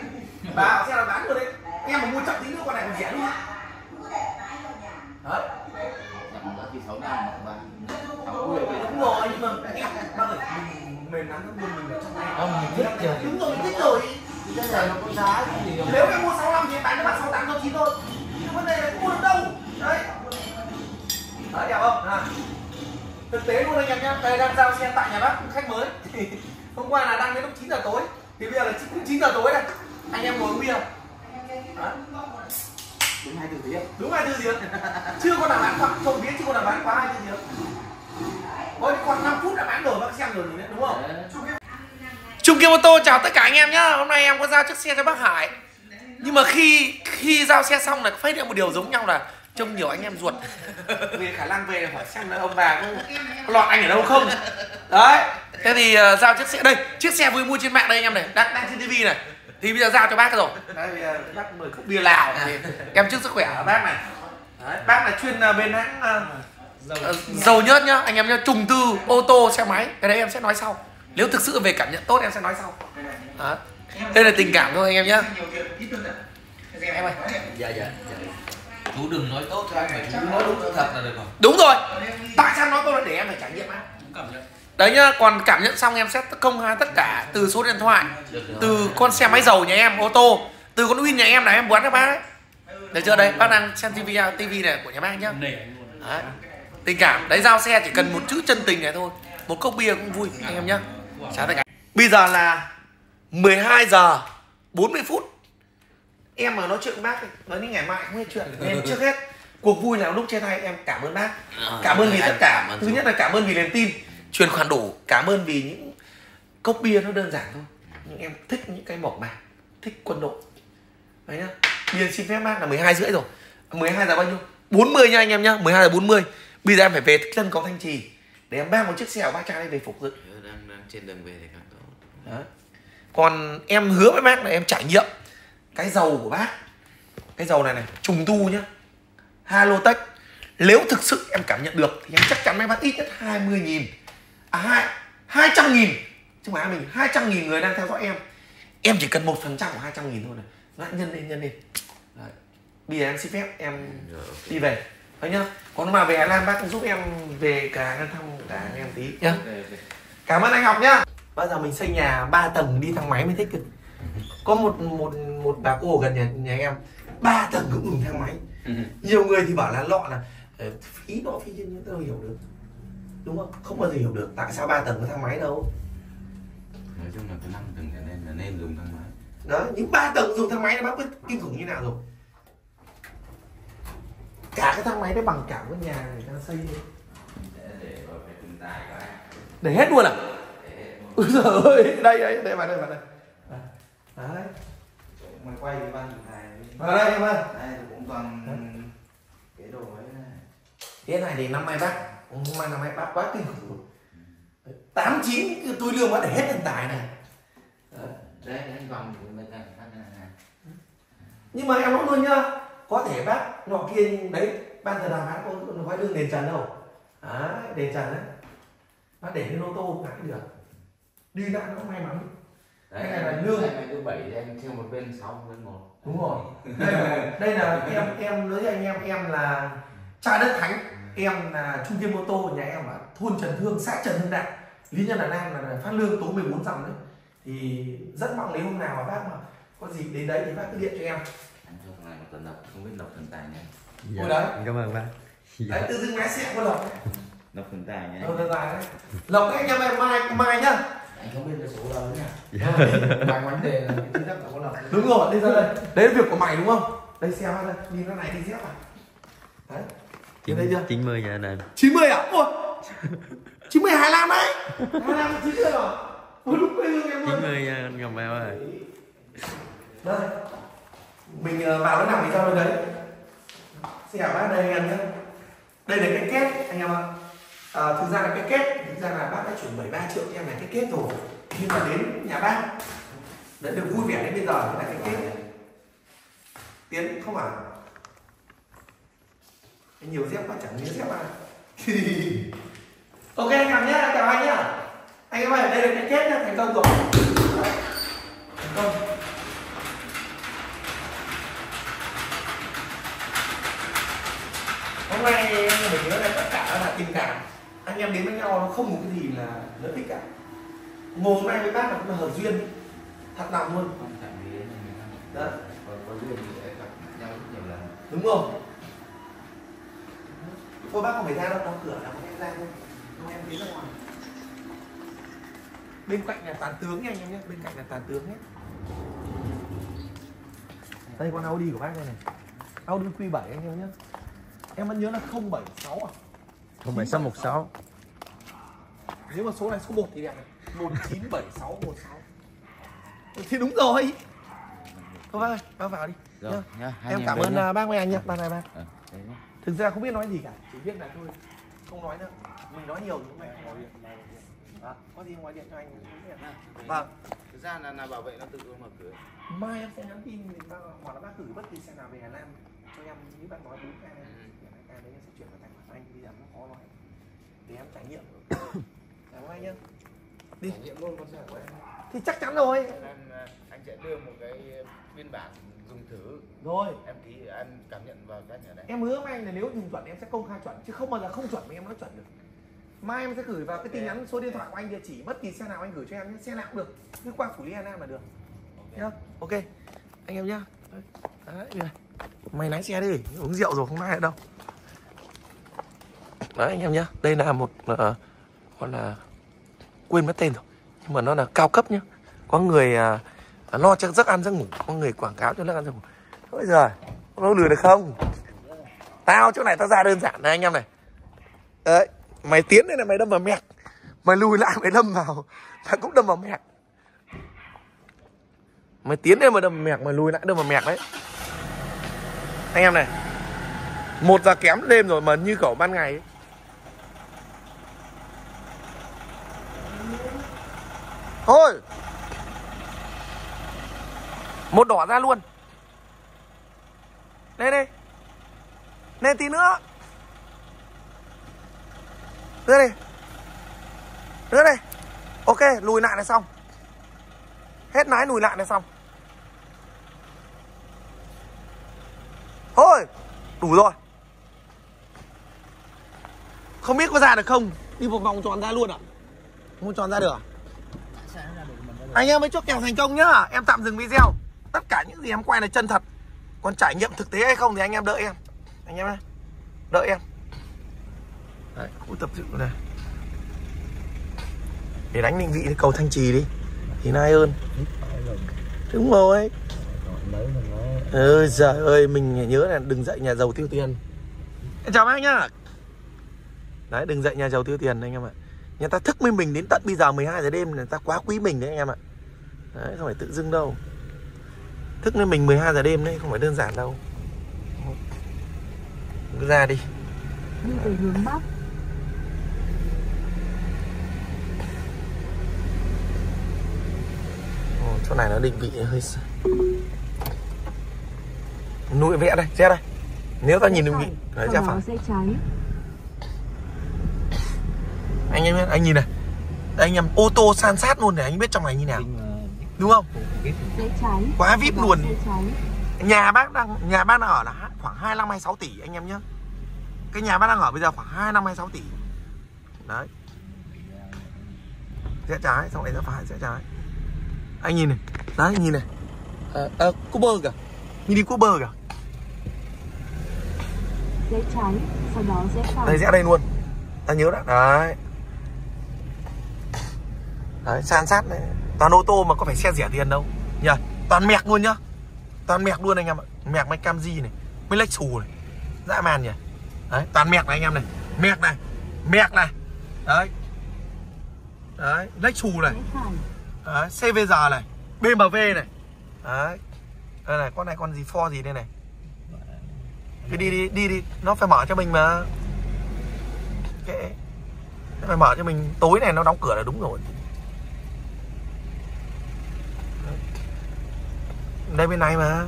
Bảo xe là bán luôn đấy. Em mà mua chậm tí nữa con này còn rẻ luôn. Đấy. Đúng rồi nhưng mà em bác ơi mình mềm lắm nó buồn mình trong này. Ông mình thích rồi. đúng rồi thích rồi. Cái này nó có giá gì nếu em mua 65 thì bán cho bác 68 cho 9 thôi. Nhưng vấn đề là không mua được đâu. Đấy đấy đẹp không? À. thực tế luôn anh em nhá đây đang giao xe tại nhà bác khách mới. Hôm qua là đăng đến lúc 9 giờ tối. Thì bây giờ là cũng 9 giờ tối này anh em ngồi uống bia. Đúng hai từ tiếng đúng hai tư tiếng chưa có nào bán quá trộm vía chưa có nào bán quá hai tư tiếng Ôi còn 5 phút đã bán rồi bác xem rồi đúng không? Trung Kim ô tô chào tất cả anh em nhá. Hôm nay em có giao chiếc xe cho bác Hải. Nhưng mà khi khi giao xe xong là phát hiện một điều giống nhau là Trông nhiều anh em ruột. Về khả năng về hỏi xem là ông bà có, có lọt anh ở đâu không. Đấy. Thế thì uh, giao chiếc xe Đây chiếc xe vừa mua trên mạng đây anh em này Đang, đang trên TV này. Thì bây giờ giao cho bác rồi. Đây bây giờ bác mời cốc bia Lào thì Em chúc sức khỏe. Bác này. Đấy, Bác là chuyên uh, bên hãng uh, Ờ, dầu nhớt nhá anh em nhá trùng tư ô tô xe máy. Cái đấy em sẽ nói sau. Nếu thực sự về cảm nhận tốt em sẽ nói sau. Đó. đây là tình cảm thôi anh em nhá. Em ơi. Dạ dạ. Chú đừng nói tốt cho anh mà chú nói đúng sự thật là được rồi. đúng rồi. Tại sao nói câu là để em phải trải nghiệm á? Đấy nhá còn cảm nhận xong em sẽ công khai tất cả từ số điện thoại từ con xe máy dầu nhà em ô tô từ con win nhà em là em bán cho bác đấy. Để chưa? Đây bác đang xem tv tv này của nhà bác nhá. Đấy. tình cảm. Đấy giao xe chỉ cần một chữ chân tình này thôi. Một cốc bia cũng vui anh em nhá. Chào tất cả. Bây giờ là 12 giờ 40 phút em mà nói chuyện với bác ấy, nói đến ngày mai không hết chuyện. Nên trước hết cuộc vui là lúc chia tay em cảm ơn bác. Cảm ơn vì tất cả. thứ nhất là cảm ơn vì niềm tin. Truyền khoản đủ cảm ơn vì những cốc bia nó đơn giản thôi. Nhưng em thích những cái mộc mạc thích quân đội. Đấy nhá. Bia xin phép bác là 12 rưỡi rồi. 12 giờ bao nhiêu? 40 nha anh em nhá. 12 giờ 40 bây giờ em phải về Thích Lân cầu Thanh Trì để em mang một chiếc xe của bác trai đây về phục dựng. Đang đang trên đường về thì. Đấy. Còn em hứa với bác là em trải nghiệm cái dầu của bác. Cái dầu này này trùng tu nhá. Halotech. Nếu thực sự em cảm nhận được thì em chắc chắn mấy bác ít nhất 20 nghìn. À hai 200 nghìn. Chứ phải mình 200 nghìn người đang theo dõi em. Em chỉ cần một phần trăm của 200 nghìn thôi này. Lại nhân lên nhân lên Đấy. bây giờ em xin phép em đi về. Đấy nhá. Còn mà về Hà Lan bác cũng giúp em về cả ngân thăm cả anh em tí. Nhá cảm ơn anh học nhá. Bao giờ mình xây nhà 3 tầng đi thang máy mới thích được có một một một bà cô ở gần nhà nhà em ba tầng cũng dùng thang máy. Nhiều người thì bảo là lọ là ờ, phí nọ phí nhưng tôi hiểu được. Đúng không? Không bao giờ hiểu được tại sao ba tầng có thang máy đâu. Nói chung là cái năm tầng trở lên là nên dùng thang máy. Đó những ba tầng dùng thang máy này bác biết kinh khủng như nào rồi? Cả cái thang máy đấy bằng cả cái nhà người ta xây lên để hết luôn à? Để hết. Luôn. ui giời ơi đây đây đây vào đây vào đây đấy. Mày quay cái ban này. Vào đây em ơi đây cũng toàn cái đồ ấy này. Cái này thì năm nay bác hôm nay năm nay bác quá kinh khủng tám chín tôi lương bác để hết thần tài này. Đấy đấy anh vòng bên này. Nhưng mà em nói luôn nhá có thể bác nọ kia đấy ban thời đàm bác có nói lương đền trần đâu. Đấy đền trần đấy. Bác để lên ô tô cái được. Đi lại nó may mắn đấy. Cái này là lương. đây mày thứ bảy thì anh theo một bên sáu một bên một. Đúng rồi. Đây là, đây là em em nói với anh em em là cha đất thánh em là trung kiên mô tô nhà em ở thôn trần thương xã trần hưng đạo. Lý nhân là nam là, phát lương tối 14 dặm đấy. Thì rất mong nếu hôm nào mà bác mà có dịp đến đấy thì bác cứ điện cho em. Anh cho thằng này một tuần độc không biết độc thần tài nhé Ôi đấy. Cảm ơn bác. Đấy tự dưng lái xe có lộc độc thần tài nhé đâu ra dài đấy. Lộc anh em mai mai nhá anh không biết cái số đâu nhá Bài vấn đề là cái thứ nhất là đúng rồi đi ra đây. Đấy là việc của mày đúng không? Đây xe bác đây. Nhìn nó này đi dép à đấy. Nhìn thấy chưa? 90 nha anh em. 90 à? Ôi. 90 Hà Lan đấy. Hà Lan 90 à? Ôi đúng quê hương em luôn 90 nha anh Ngọc Bèo ơi. Đây. Mình ờ, vào nó nằm ở trong đấy. Xin chào bác đây anh em nhé. Đây là cái kết anh em ạ à, Thực ra là cái kết Thực ra là bác đã chuyển 73 triệu cho em là cái kết rồi. Nhưng mà đến nhà bác Đã được vui vẻ đến bây giờ là cái kết. Tiến không à? nhiều dép quá chẳng nhớ dép à. Ok anh cảm nhé chào anh nhá. Anh em ơi đây là cái kết nhá thành công rồi. Đấy. thành công. Hôm nay mình nhớ là tất cả là tình cảm anh em đến với nhau nó không một cái gì là lợi ích cả. Ngồi hôm nay với bác là cũng là hợp duyên thật lòng luôn. Không đó. Có có duyên thì sẽ gặp nhau rất nhiều lần. Đúng rồi thôi bác không phải ra đâu đóng cửa là không em ra thôi không em tiến ra ngoài bên cạnh là tàn tướng nha anh em nhé bên cạnh là tàn tướng nhé. Đây con Audi của bác đây này. Audi Q7 anh em nhé. Em vẫn nhớ là 076 à 07616 nếu mà số này số 1 thì đẹp này. 197616 thì đúng rồi. Thôi bác ơi bác vào đi. Rồi nhá. nhá em cảm ơn nhá. uh, bác với anh nhé bác này bác Ờ, nhá. thực ra không biết nói gì cả. Chỉ biết là thôi không nói nữa. Mình nói nhiều nhưng mà không nói đó. có gì ngoài điện cho anh vâng. Thực ra là là bảo vệ nó tự mở cửa mai em sẽ nhắn tin thì bác hoặc là bác gửi bất kỳ xe nào về Hà Nam cho em như bác nói bốn k k đấy em sẽ chuyển vào tài khoản anh bây giờ nó khó nói để em trải nghiệm. Cảm ơn anh nhé đi. Trải nghiệm luôn con xe của em. Thì chắc chắn rồi. Anh ờ, anh sẽ đưa một cái biên bản dùng thử. Rồi. Em ký anh cảm nhận vào cái nhà đấy em hứa với anh là nếu dùng chuẩn em sẽ công khai chuẩn chứ không bao giờ không chuẩn mà em nói chuẩn được. Mai em sẽ gửi vào cái tin nhắn số điện thoại của anh địa chỉ bất kỳ xe nào anh gửi cho em nhé xe nào cũng được. Cứ qua phủ lý Hà Nam là được. Nhá. Ok. Anh em nhá. Đấy. Mày lái xe đi. Uống rượu rồi không ai ở đâu đấy anh em nhé đây là một uh, gọi là quên mất tên rồi. Nhưng mà nó là cao cấp nhá. Có người uh, lo cho giấc ăn giấc ngủ. Có người quảng cáo cho giấc ăn giấc ngủ. Bây giờ nó lừa được không? Tao chỗ này tao ra đơn giản này anh em này. Đấy mày tiến đây là mày đâm vào mẹt mày lùi lại mày đâm vào. Mày cũng đâm vào mẹt mày tiến đây mà đâm vào mẹt mày lùi lại đâm vào mẹt đấy. Anh em này một giờ kém đêm rồi mà như cậu ban ngày ấy. Thôi. Một đỏ ra luôn. Đây đây. Lên tí nữa. Đưa đây. Đưa đây. Ok, lùi lại là xong. Hết lái lùi lại là xong. Thôi, đủ rồi. Không biết có ra được không? Đi một vòng tròn ra luôn à? Không tròn ra được à? Anh em mới chốt kèo thành công nhá. Em tạm dừng video. Tất cả những gì em quay là chân thật. Còn trải nghiệm thực tế hay không thì anh em đợi em. Anh em ơi đợi em. Đấy, khu tập dự này. Để đánh định vị cầu thanh trì đi. Thì nay hơn. Đúng rồi. Ừ giời ơi mình nhớ là đừng dạy nhà giàu tiêu tiền. Chào bác nhá. Đấy đừng dạy nhà giàu tiêu tiền anh em ạ người ta thức với mình đến tận bây giờ 12 giờ đêm người ta quá quý mình đấy anh em ạ. Đấy không phải tự dưng đâu. Thức với mình 12 giờ đêm đấy không phải đơn giản đâu. Cứ ra đi. Đi về hướng Bắc. Ồ, chỗ này nó định vị hơi núi vẽ đây xe đây. Nếu ta nhìn định vị phải. sẽ trái. Anh em anh nhìn này. Đây, anh em ô tô san sát luôn để anh biết trong này như nào. Đúng không. Quá vip luôn. Nhà bác đang nhà bác đang ở là khoảng 25 26 tỷ anh em nhé. Cái nhà bác đang ở bây giờ khoảng 25 26 tỷ. Đấy. Rẽ trái xong lại rẽ phải rẽ trái. Anh nhìn này. Đấy nhìn này. À, à, Cooper kìa. Nhìn đi Cooper kìa. Sẽ trái. Sau đó sẽ phải. đây rẽ đây luôn. Ta nhớ đã. Đấy đấy, san sát này toàn ô tô mà có phải xe rẻ tiền đâu. Nhỉ toàn mẹc luôn nhá. Toàn mẹc luôn anh em ạ. Mẹc cam gì này mới lách xù này. Dã man nhỉ. Đấy, toàn mẹc này anh em này. Mẹc này mẹc này. Đấy. Đấy, lách xù này. Đấy CVR này BMW này. Đấy. Đây này, con này con gì, Ford gì đây này. Cứ đi đi đi đi. Nó phải mở cho mình mà. Kệ nó phải mở cho mình. Tối này nó đóng cửa là đúng rồi. Đây bên này mà.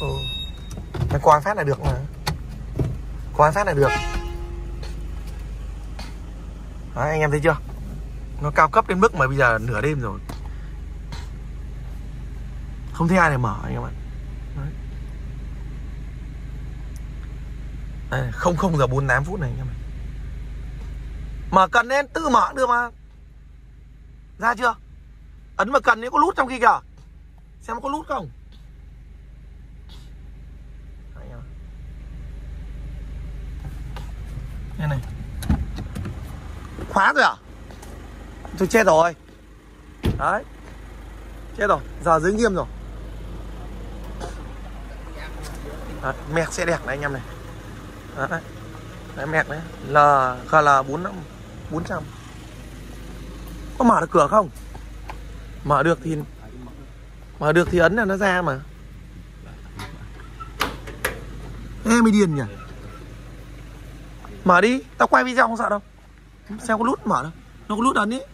Ừ. Qua phát là được mà. Qua phát là được. Đấy, anh em thấy chưa? Nó cao cấp đến mức mà bây giờ nửa đêm rồi. Không thấy ai để mở anh em ạ. Đấy. Đây, không không giờ 48 phút này anh em ạ. Mở cần nên tự mở được mà. Ra chưa? Ấn mà cần nếu có lút trong kia kìa. Xem có lút không? À. Đây này. Khóa rồi à? Tôi chết rồi. Đấy. Chết rồi. Giờ dưới nghiêm rồi. Đấy, Mẹt xe đẹp này anh em này. Đấy. Đấy mẹt đấy. L GL 45 400 Có mở được cửa không? Mở được thì Mở được thì ấn là nó ra mà. Ê mày điên nhỉ? Mở đi Tao quay video không sợ đâu. Xem có nút mở đâu. Nó có nút ấn ấy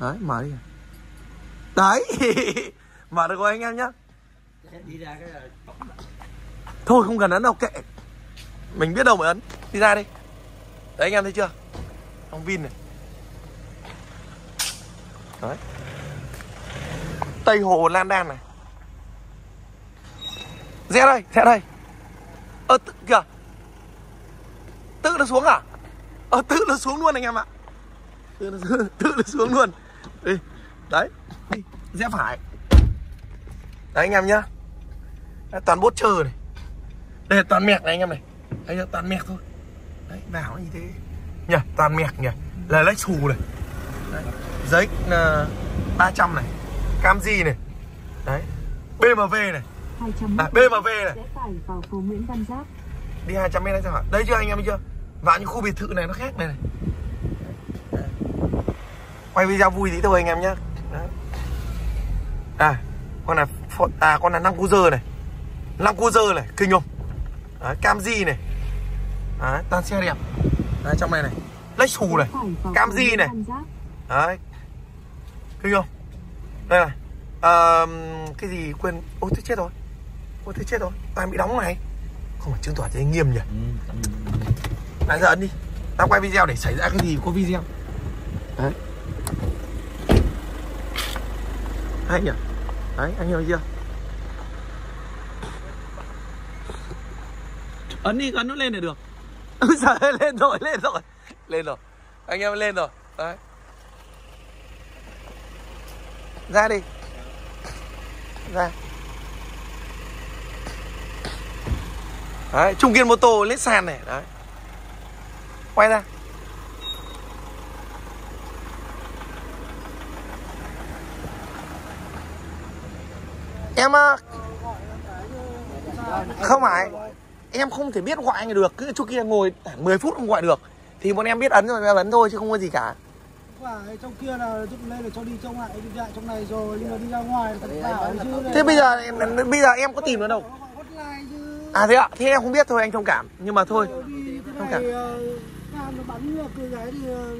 Đấy mở đi. Đấy. Mở được rồi anh em nhá. Thôi không cần ấn đâu kệ. Mình biết đâu mà ấn. Đi ra đi. Đấy anh em thấy chưa? Trong Vin này Đấy. Tây Hồ Lan Đan này. Rẽ đây, rẽ đây. Ơ tự, kìa. Tự nó xuống à? Ờ tự nó xuống luôn anh em ạ. Tự nó, xuống- tự nó xuống luôn. Đi. Đấy. Đi. Rẽ phải. Đấy anh em nhá. Đấy, Toàn bốt chờ này. Đây là toàn mẹc này anh em này. Đấy là toàn mẹc thôi. Đấy bảo như thế. Nhỉ toàn mẹc nhỉ Là lách xù này. Đấy. Giấy uh, 300 này Camry này Đấy BMW này. 200 à. BMW này. Sẽ phải vào phố Nguyễn Văn Giáp. đi 200 mét sao hả đây chưa anh em thấy chưa? Vào những khu biệt thự này nó khác này này. Đấy. quay video vui tí thôi anh em nhé à con là Ford- à con là Land Cruiser này. Land Cruiser này kinh không? Đấy, Camry này. Đấy, toàn xe đẹp. Đấy, trong này này. Lexus này. Camry phố Nguyễn này. Đấy Kinh không? Đây này. Ờ, Cái gì quên? Ôi thế chết rồi. Ôi thế chết rồi. Toàn bị đóng này. Không phải chứng tỏ thế nghiêm nhỉ? Nãy giờ ấn đi. Tao quay video để xảy ra cái gì? Có video. Đấy. Hay nhỉ? Đấy anh hiểu chưa? Ấn đi ấn nó lên để được. Ôi giời lên rồi lên rồi. Lên rồi. Anh em lên rồi. Đấy ra đi. Ra. Đấy, trung kiên mô tô lên sàn này. Đấy. Quay ra. Em không phải. Em không thể biết gọi anh được. Cứ chỗ kia ngồi 10 phút không gọi được. Thì bọn em biết ấn rồi ấn thôi chứ không có gì cả trong kia là giúp lên để cho đi trong lại đi lại trong này rồi nhưng mà đi ra ngoài phải bảo chứ. thế bây giờ bây giờ em có tìm nó đâu? À thế ạ. Thế em không biết thôi anh thông cảm. Nhưng mà thôi ờ, gái thì ờ,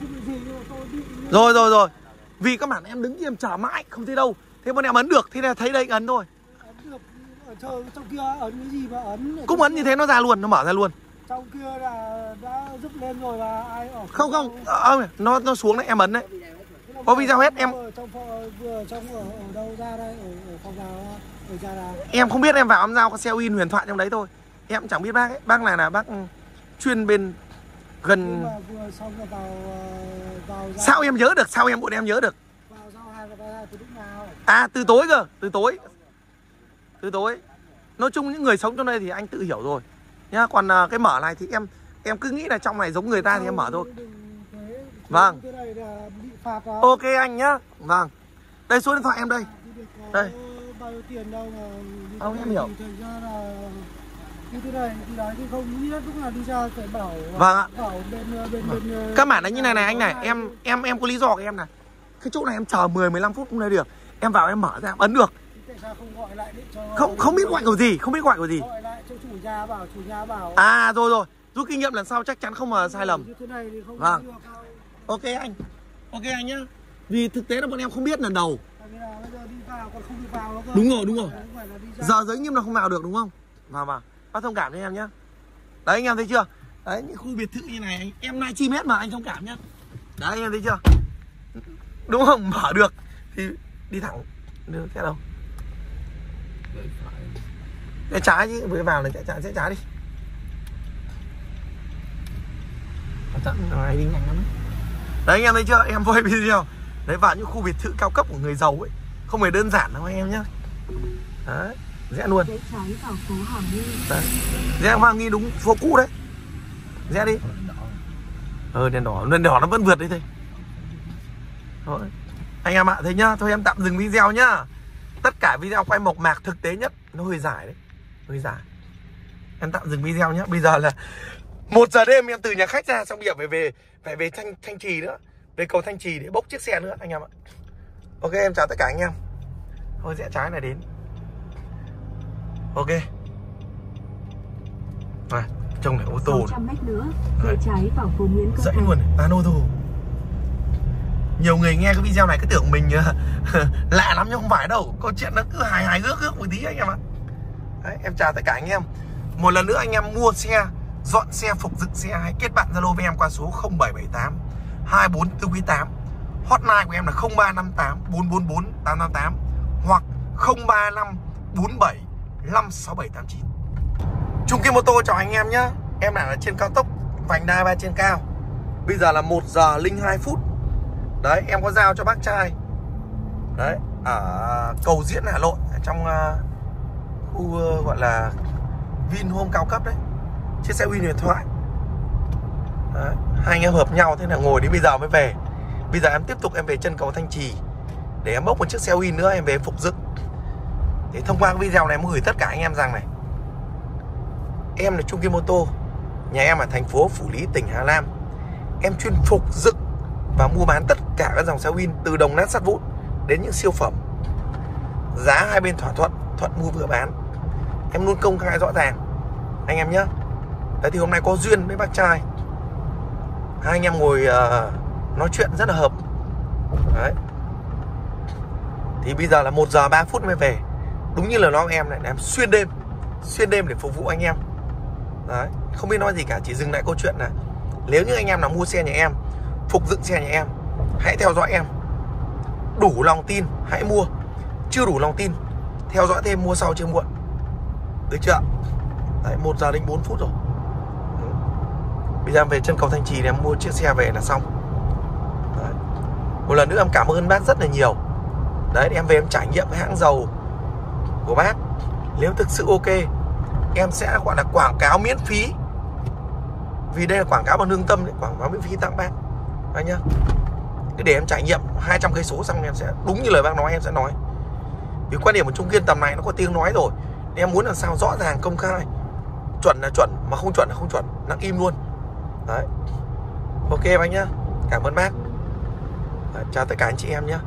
bị rồi rồi rồi. Vì các bạn em đứng em chờ mãi không thấy đâu. Thế bọn em ấn được thế là thấy đây ấn thôi. Ấn được ở trong kia ấn cái gì mà ấn cũng ấn như thế nó ra luôn nó mở ra luôn trong kia là đã giúp lên rồi là ai ở không không. ờ, ờ, nó nó xuống đấy em ấn đấy. Có video hết em ở trong phòng vừa trong ở, ở đâu ra đây? Ở, ở phòng nào ở ra là em không biết em vào em giao có xe win huyền thoại trong đấy thôi. Em cũng chẳng biết bác ấy. Bác này là bác chuyên bên gần vừa xong là vào ờ, vào ra sao em nhớ được? Sao em bọn em nhớ được? Vào giao hàng là vào từ lúc nào? À từ tối cơ. Từ tối. Từ tối. Nói chung những người sống trong đây thì anh tự hiểu rồi nhá còn à, cái mở này thì em em cứ nghĩ là trong này giống người ta thì em mở thôi Vâng. ok anh nhá vâng đây số điện thoại em đây Đây. không em hiểu. như thế này thì đấy thì không nhất lúc nào đi ra phải bảo Vâng ạ. bảo bên bên bên các bạn là như này này anh này em em em có lý do của em này cái chỗ này em chờ 10 15 phút không lấy được em vào em mở ra em ấn được không không không biết gọi kiểu gì không biết gọi kiểu gì gọi lại cho chủ nhà bảo chủ nhà bảo. À rồi rồi. Rút kinh nghiệm lần sau chắc chắn không mà sai lầm. Như thế này thì không Vâng. ok anh. Ok anh nhá. Vì thực tế là bọn em không biết lần đầu. Tại vì là bây giờ đi vào còn không đi vào nữa cơ. Đúng rồi, đúng rồi. Giờ giấy nghiêm là không vào được đúng không? Vào vào bác thông cảm cho em nhá. Đấy anh em thấy chưa? Đấy những khu biệt thự như này anh em live chim hết mà anh thông cảm nhá. Đấy anh em thấy chưa? Đúng không? Mở được. Thì đi thẳng. Được thế đâu cái trái chứ vừa vào là chạy trái sẽ trái đi. Tận ngoài đi nhanh lắm. Đấy. anh em thấy chưa? Em quay video. Đấy vào những khu biệt thự cao cấp của người giàu ấy. Không hề đơn giản đâu anh em nhá. Đấy rẽ luôn. Rẽ trái vào phố Hàm Nghi. đấy. Rẽ hoàng nghi đúng phố cũ đấy. Rẽ đi. Ờ đèn đỏ. Đèn đỏ nó vẫn vượt đấy thôi Thôi. anh em ạ thế nhá. Thôi em tạm dừng video nhá. Tất cả video quay mộc mạc thực tế nhất nó hơi dài đấy hơi dài em tạm dừng video nhá. Bây giờ là một giờ đêm em từ nhà khách ra xong bây giờ phải về phải về thanh thanh trì nữa. Về cầu thanh trì để bốc chiếc xe nữa anh em ạ. Ok em chào tất cả anh em. Thôi rẽ trái này đến. Ok. À, trông này ô tô này. 600 mét nữa, rẽ trái vào phố Nguyễn Cơ dãy luôn này, tán ô tô. Nhiều người nghe cái video này cứ tưởng mình lạ lắm nhưng không phải đâu. Câu chuyện nó cứ hài hài ước ước một tí anh em ạ Đấy, em chào tất cả anh em. Một lần nữa anh em mua xe dọn xe phục dựng xe hãy kết bạn zalo với em qua số 0778 24488, hotline của em là 0358 444 888 hoặc 035 47 56789 Trung Kim Mô Tô chào anh em nhé Em đang ở trên cao tốc Vành Đai Ba trên cao. Bây giờ là 1 giờ linh 2 phút. Đấy em có giao cho bác trai. Đấy Ở cầu diễn Hà Nội Trong uh, Uber gọi là Vinhome cao cấp đấy. Chiếc xe Win điện thoại. Đấy. Hai anh em hợp nhau thế là ngồi đến bây giờ mới về. Bây giờ em tiếp tục em về chân cầu Thanh Trì. Để em bốc một chiếc xe Win nữa em về phục dựng. Thì thông qua cái video này em gửi tất cả anh em rằng này. Em là Trung Kim Mô Tô Nhà em ở thành phố Phủ Lý, tỉnh Hà Nam. Em chuyên phục dựng và mua bán tất cả các dòng xe Win Từ đồng nát sắt vụn đến những siêu phẩm. Giá hai bên thỏa thuận Thuận mua vừa bán. Em luôn công khai rõ ràng. Anh em nhé Đấy thì hôm nay có duyên với bác trai. Hai anh em ngồi uh, nói chuyện rất là hợp. Đấy. Thì bây giờ là 1 giờ 3 phút mới về. Đúng như là nói em này Em xuyên đêm Xuyên đêm để phục vụ anh em. Đấy Không biết nói gì cả Chỉ dừng lại câu chuyện là Nếu như anh em nào mua xe nhà em Phục dựng xe nhà em Hãy theo dõi em. Đủ lòng tin Hãy mua. Chưa đủ lòng tin Theo dõi thêm mua sau chưa muộn. Được chưa Đấy, một giờ đến 4 phút rồi. Ừ. Bây giờ em về chân cầu Thanh Trì để em mua chiếc xe về là xong. Đấy. Một lần nữa em cảm ơn bác rất là nhiều. Đấy, em về em trải nghiệm cái hãng dầu Của bác. Nếu thực sự ok, Em sẽ, gọi là, quảng cáo miễn phí. Vì đây là quảng cáo bằng lương tâm đấy Quảng cáo miễn phí tặng bác. Anh nhá. Cứ để em trải nghiệm 200 cây số xong em sẽ, Đúng như lời bác nói, em sẽ nói. Vì quan điểm của trung kiên tầm này nó có tiếng nói rồi thì em muốn làm sao rõ ràng công khai. Chuẩn là chuẩn mà không chuẩn là không chuẩn lặng im luôn. Đấy. Ok bác nhá. Cảm ơn bác. Đấy, chào tất cả anh chị em nhé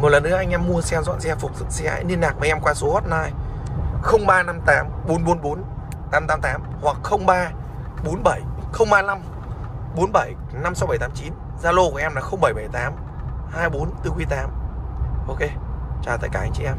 một lần nữa anh em mua xe dọn xe phục dựng xe hãy liên lạc với em qua số hotline 0358 444 888 hoặc 03 47 035 47 56789 Zalo của em là 0778 24 4 8 Ok Chào tất cả anh chị em.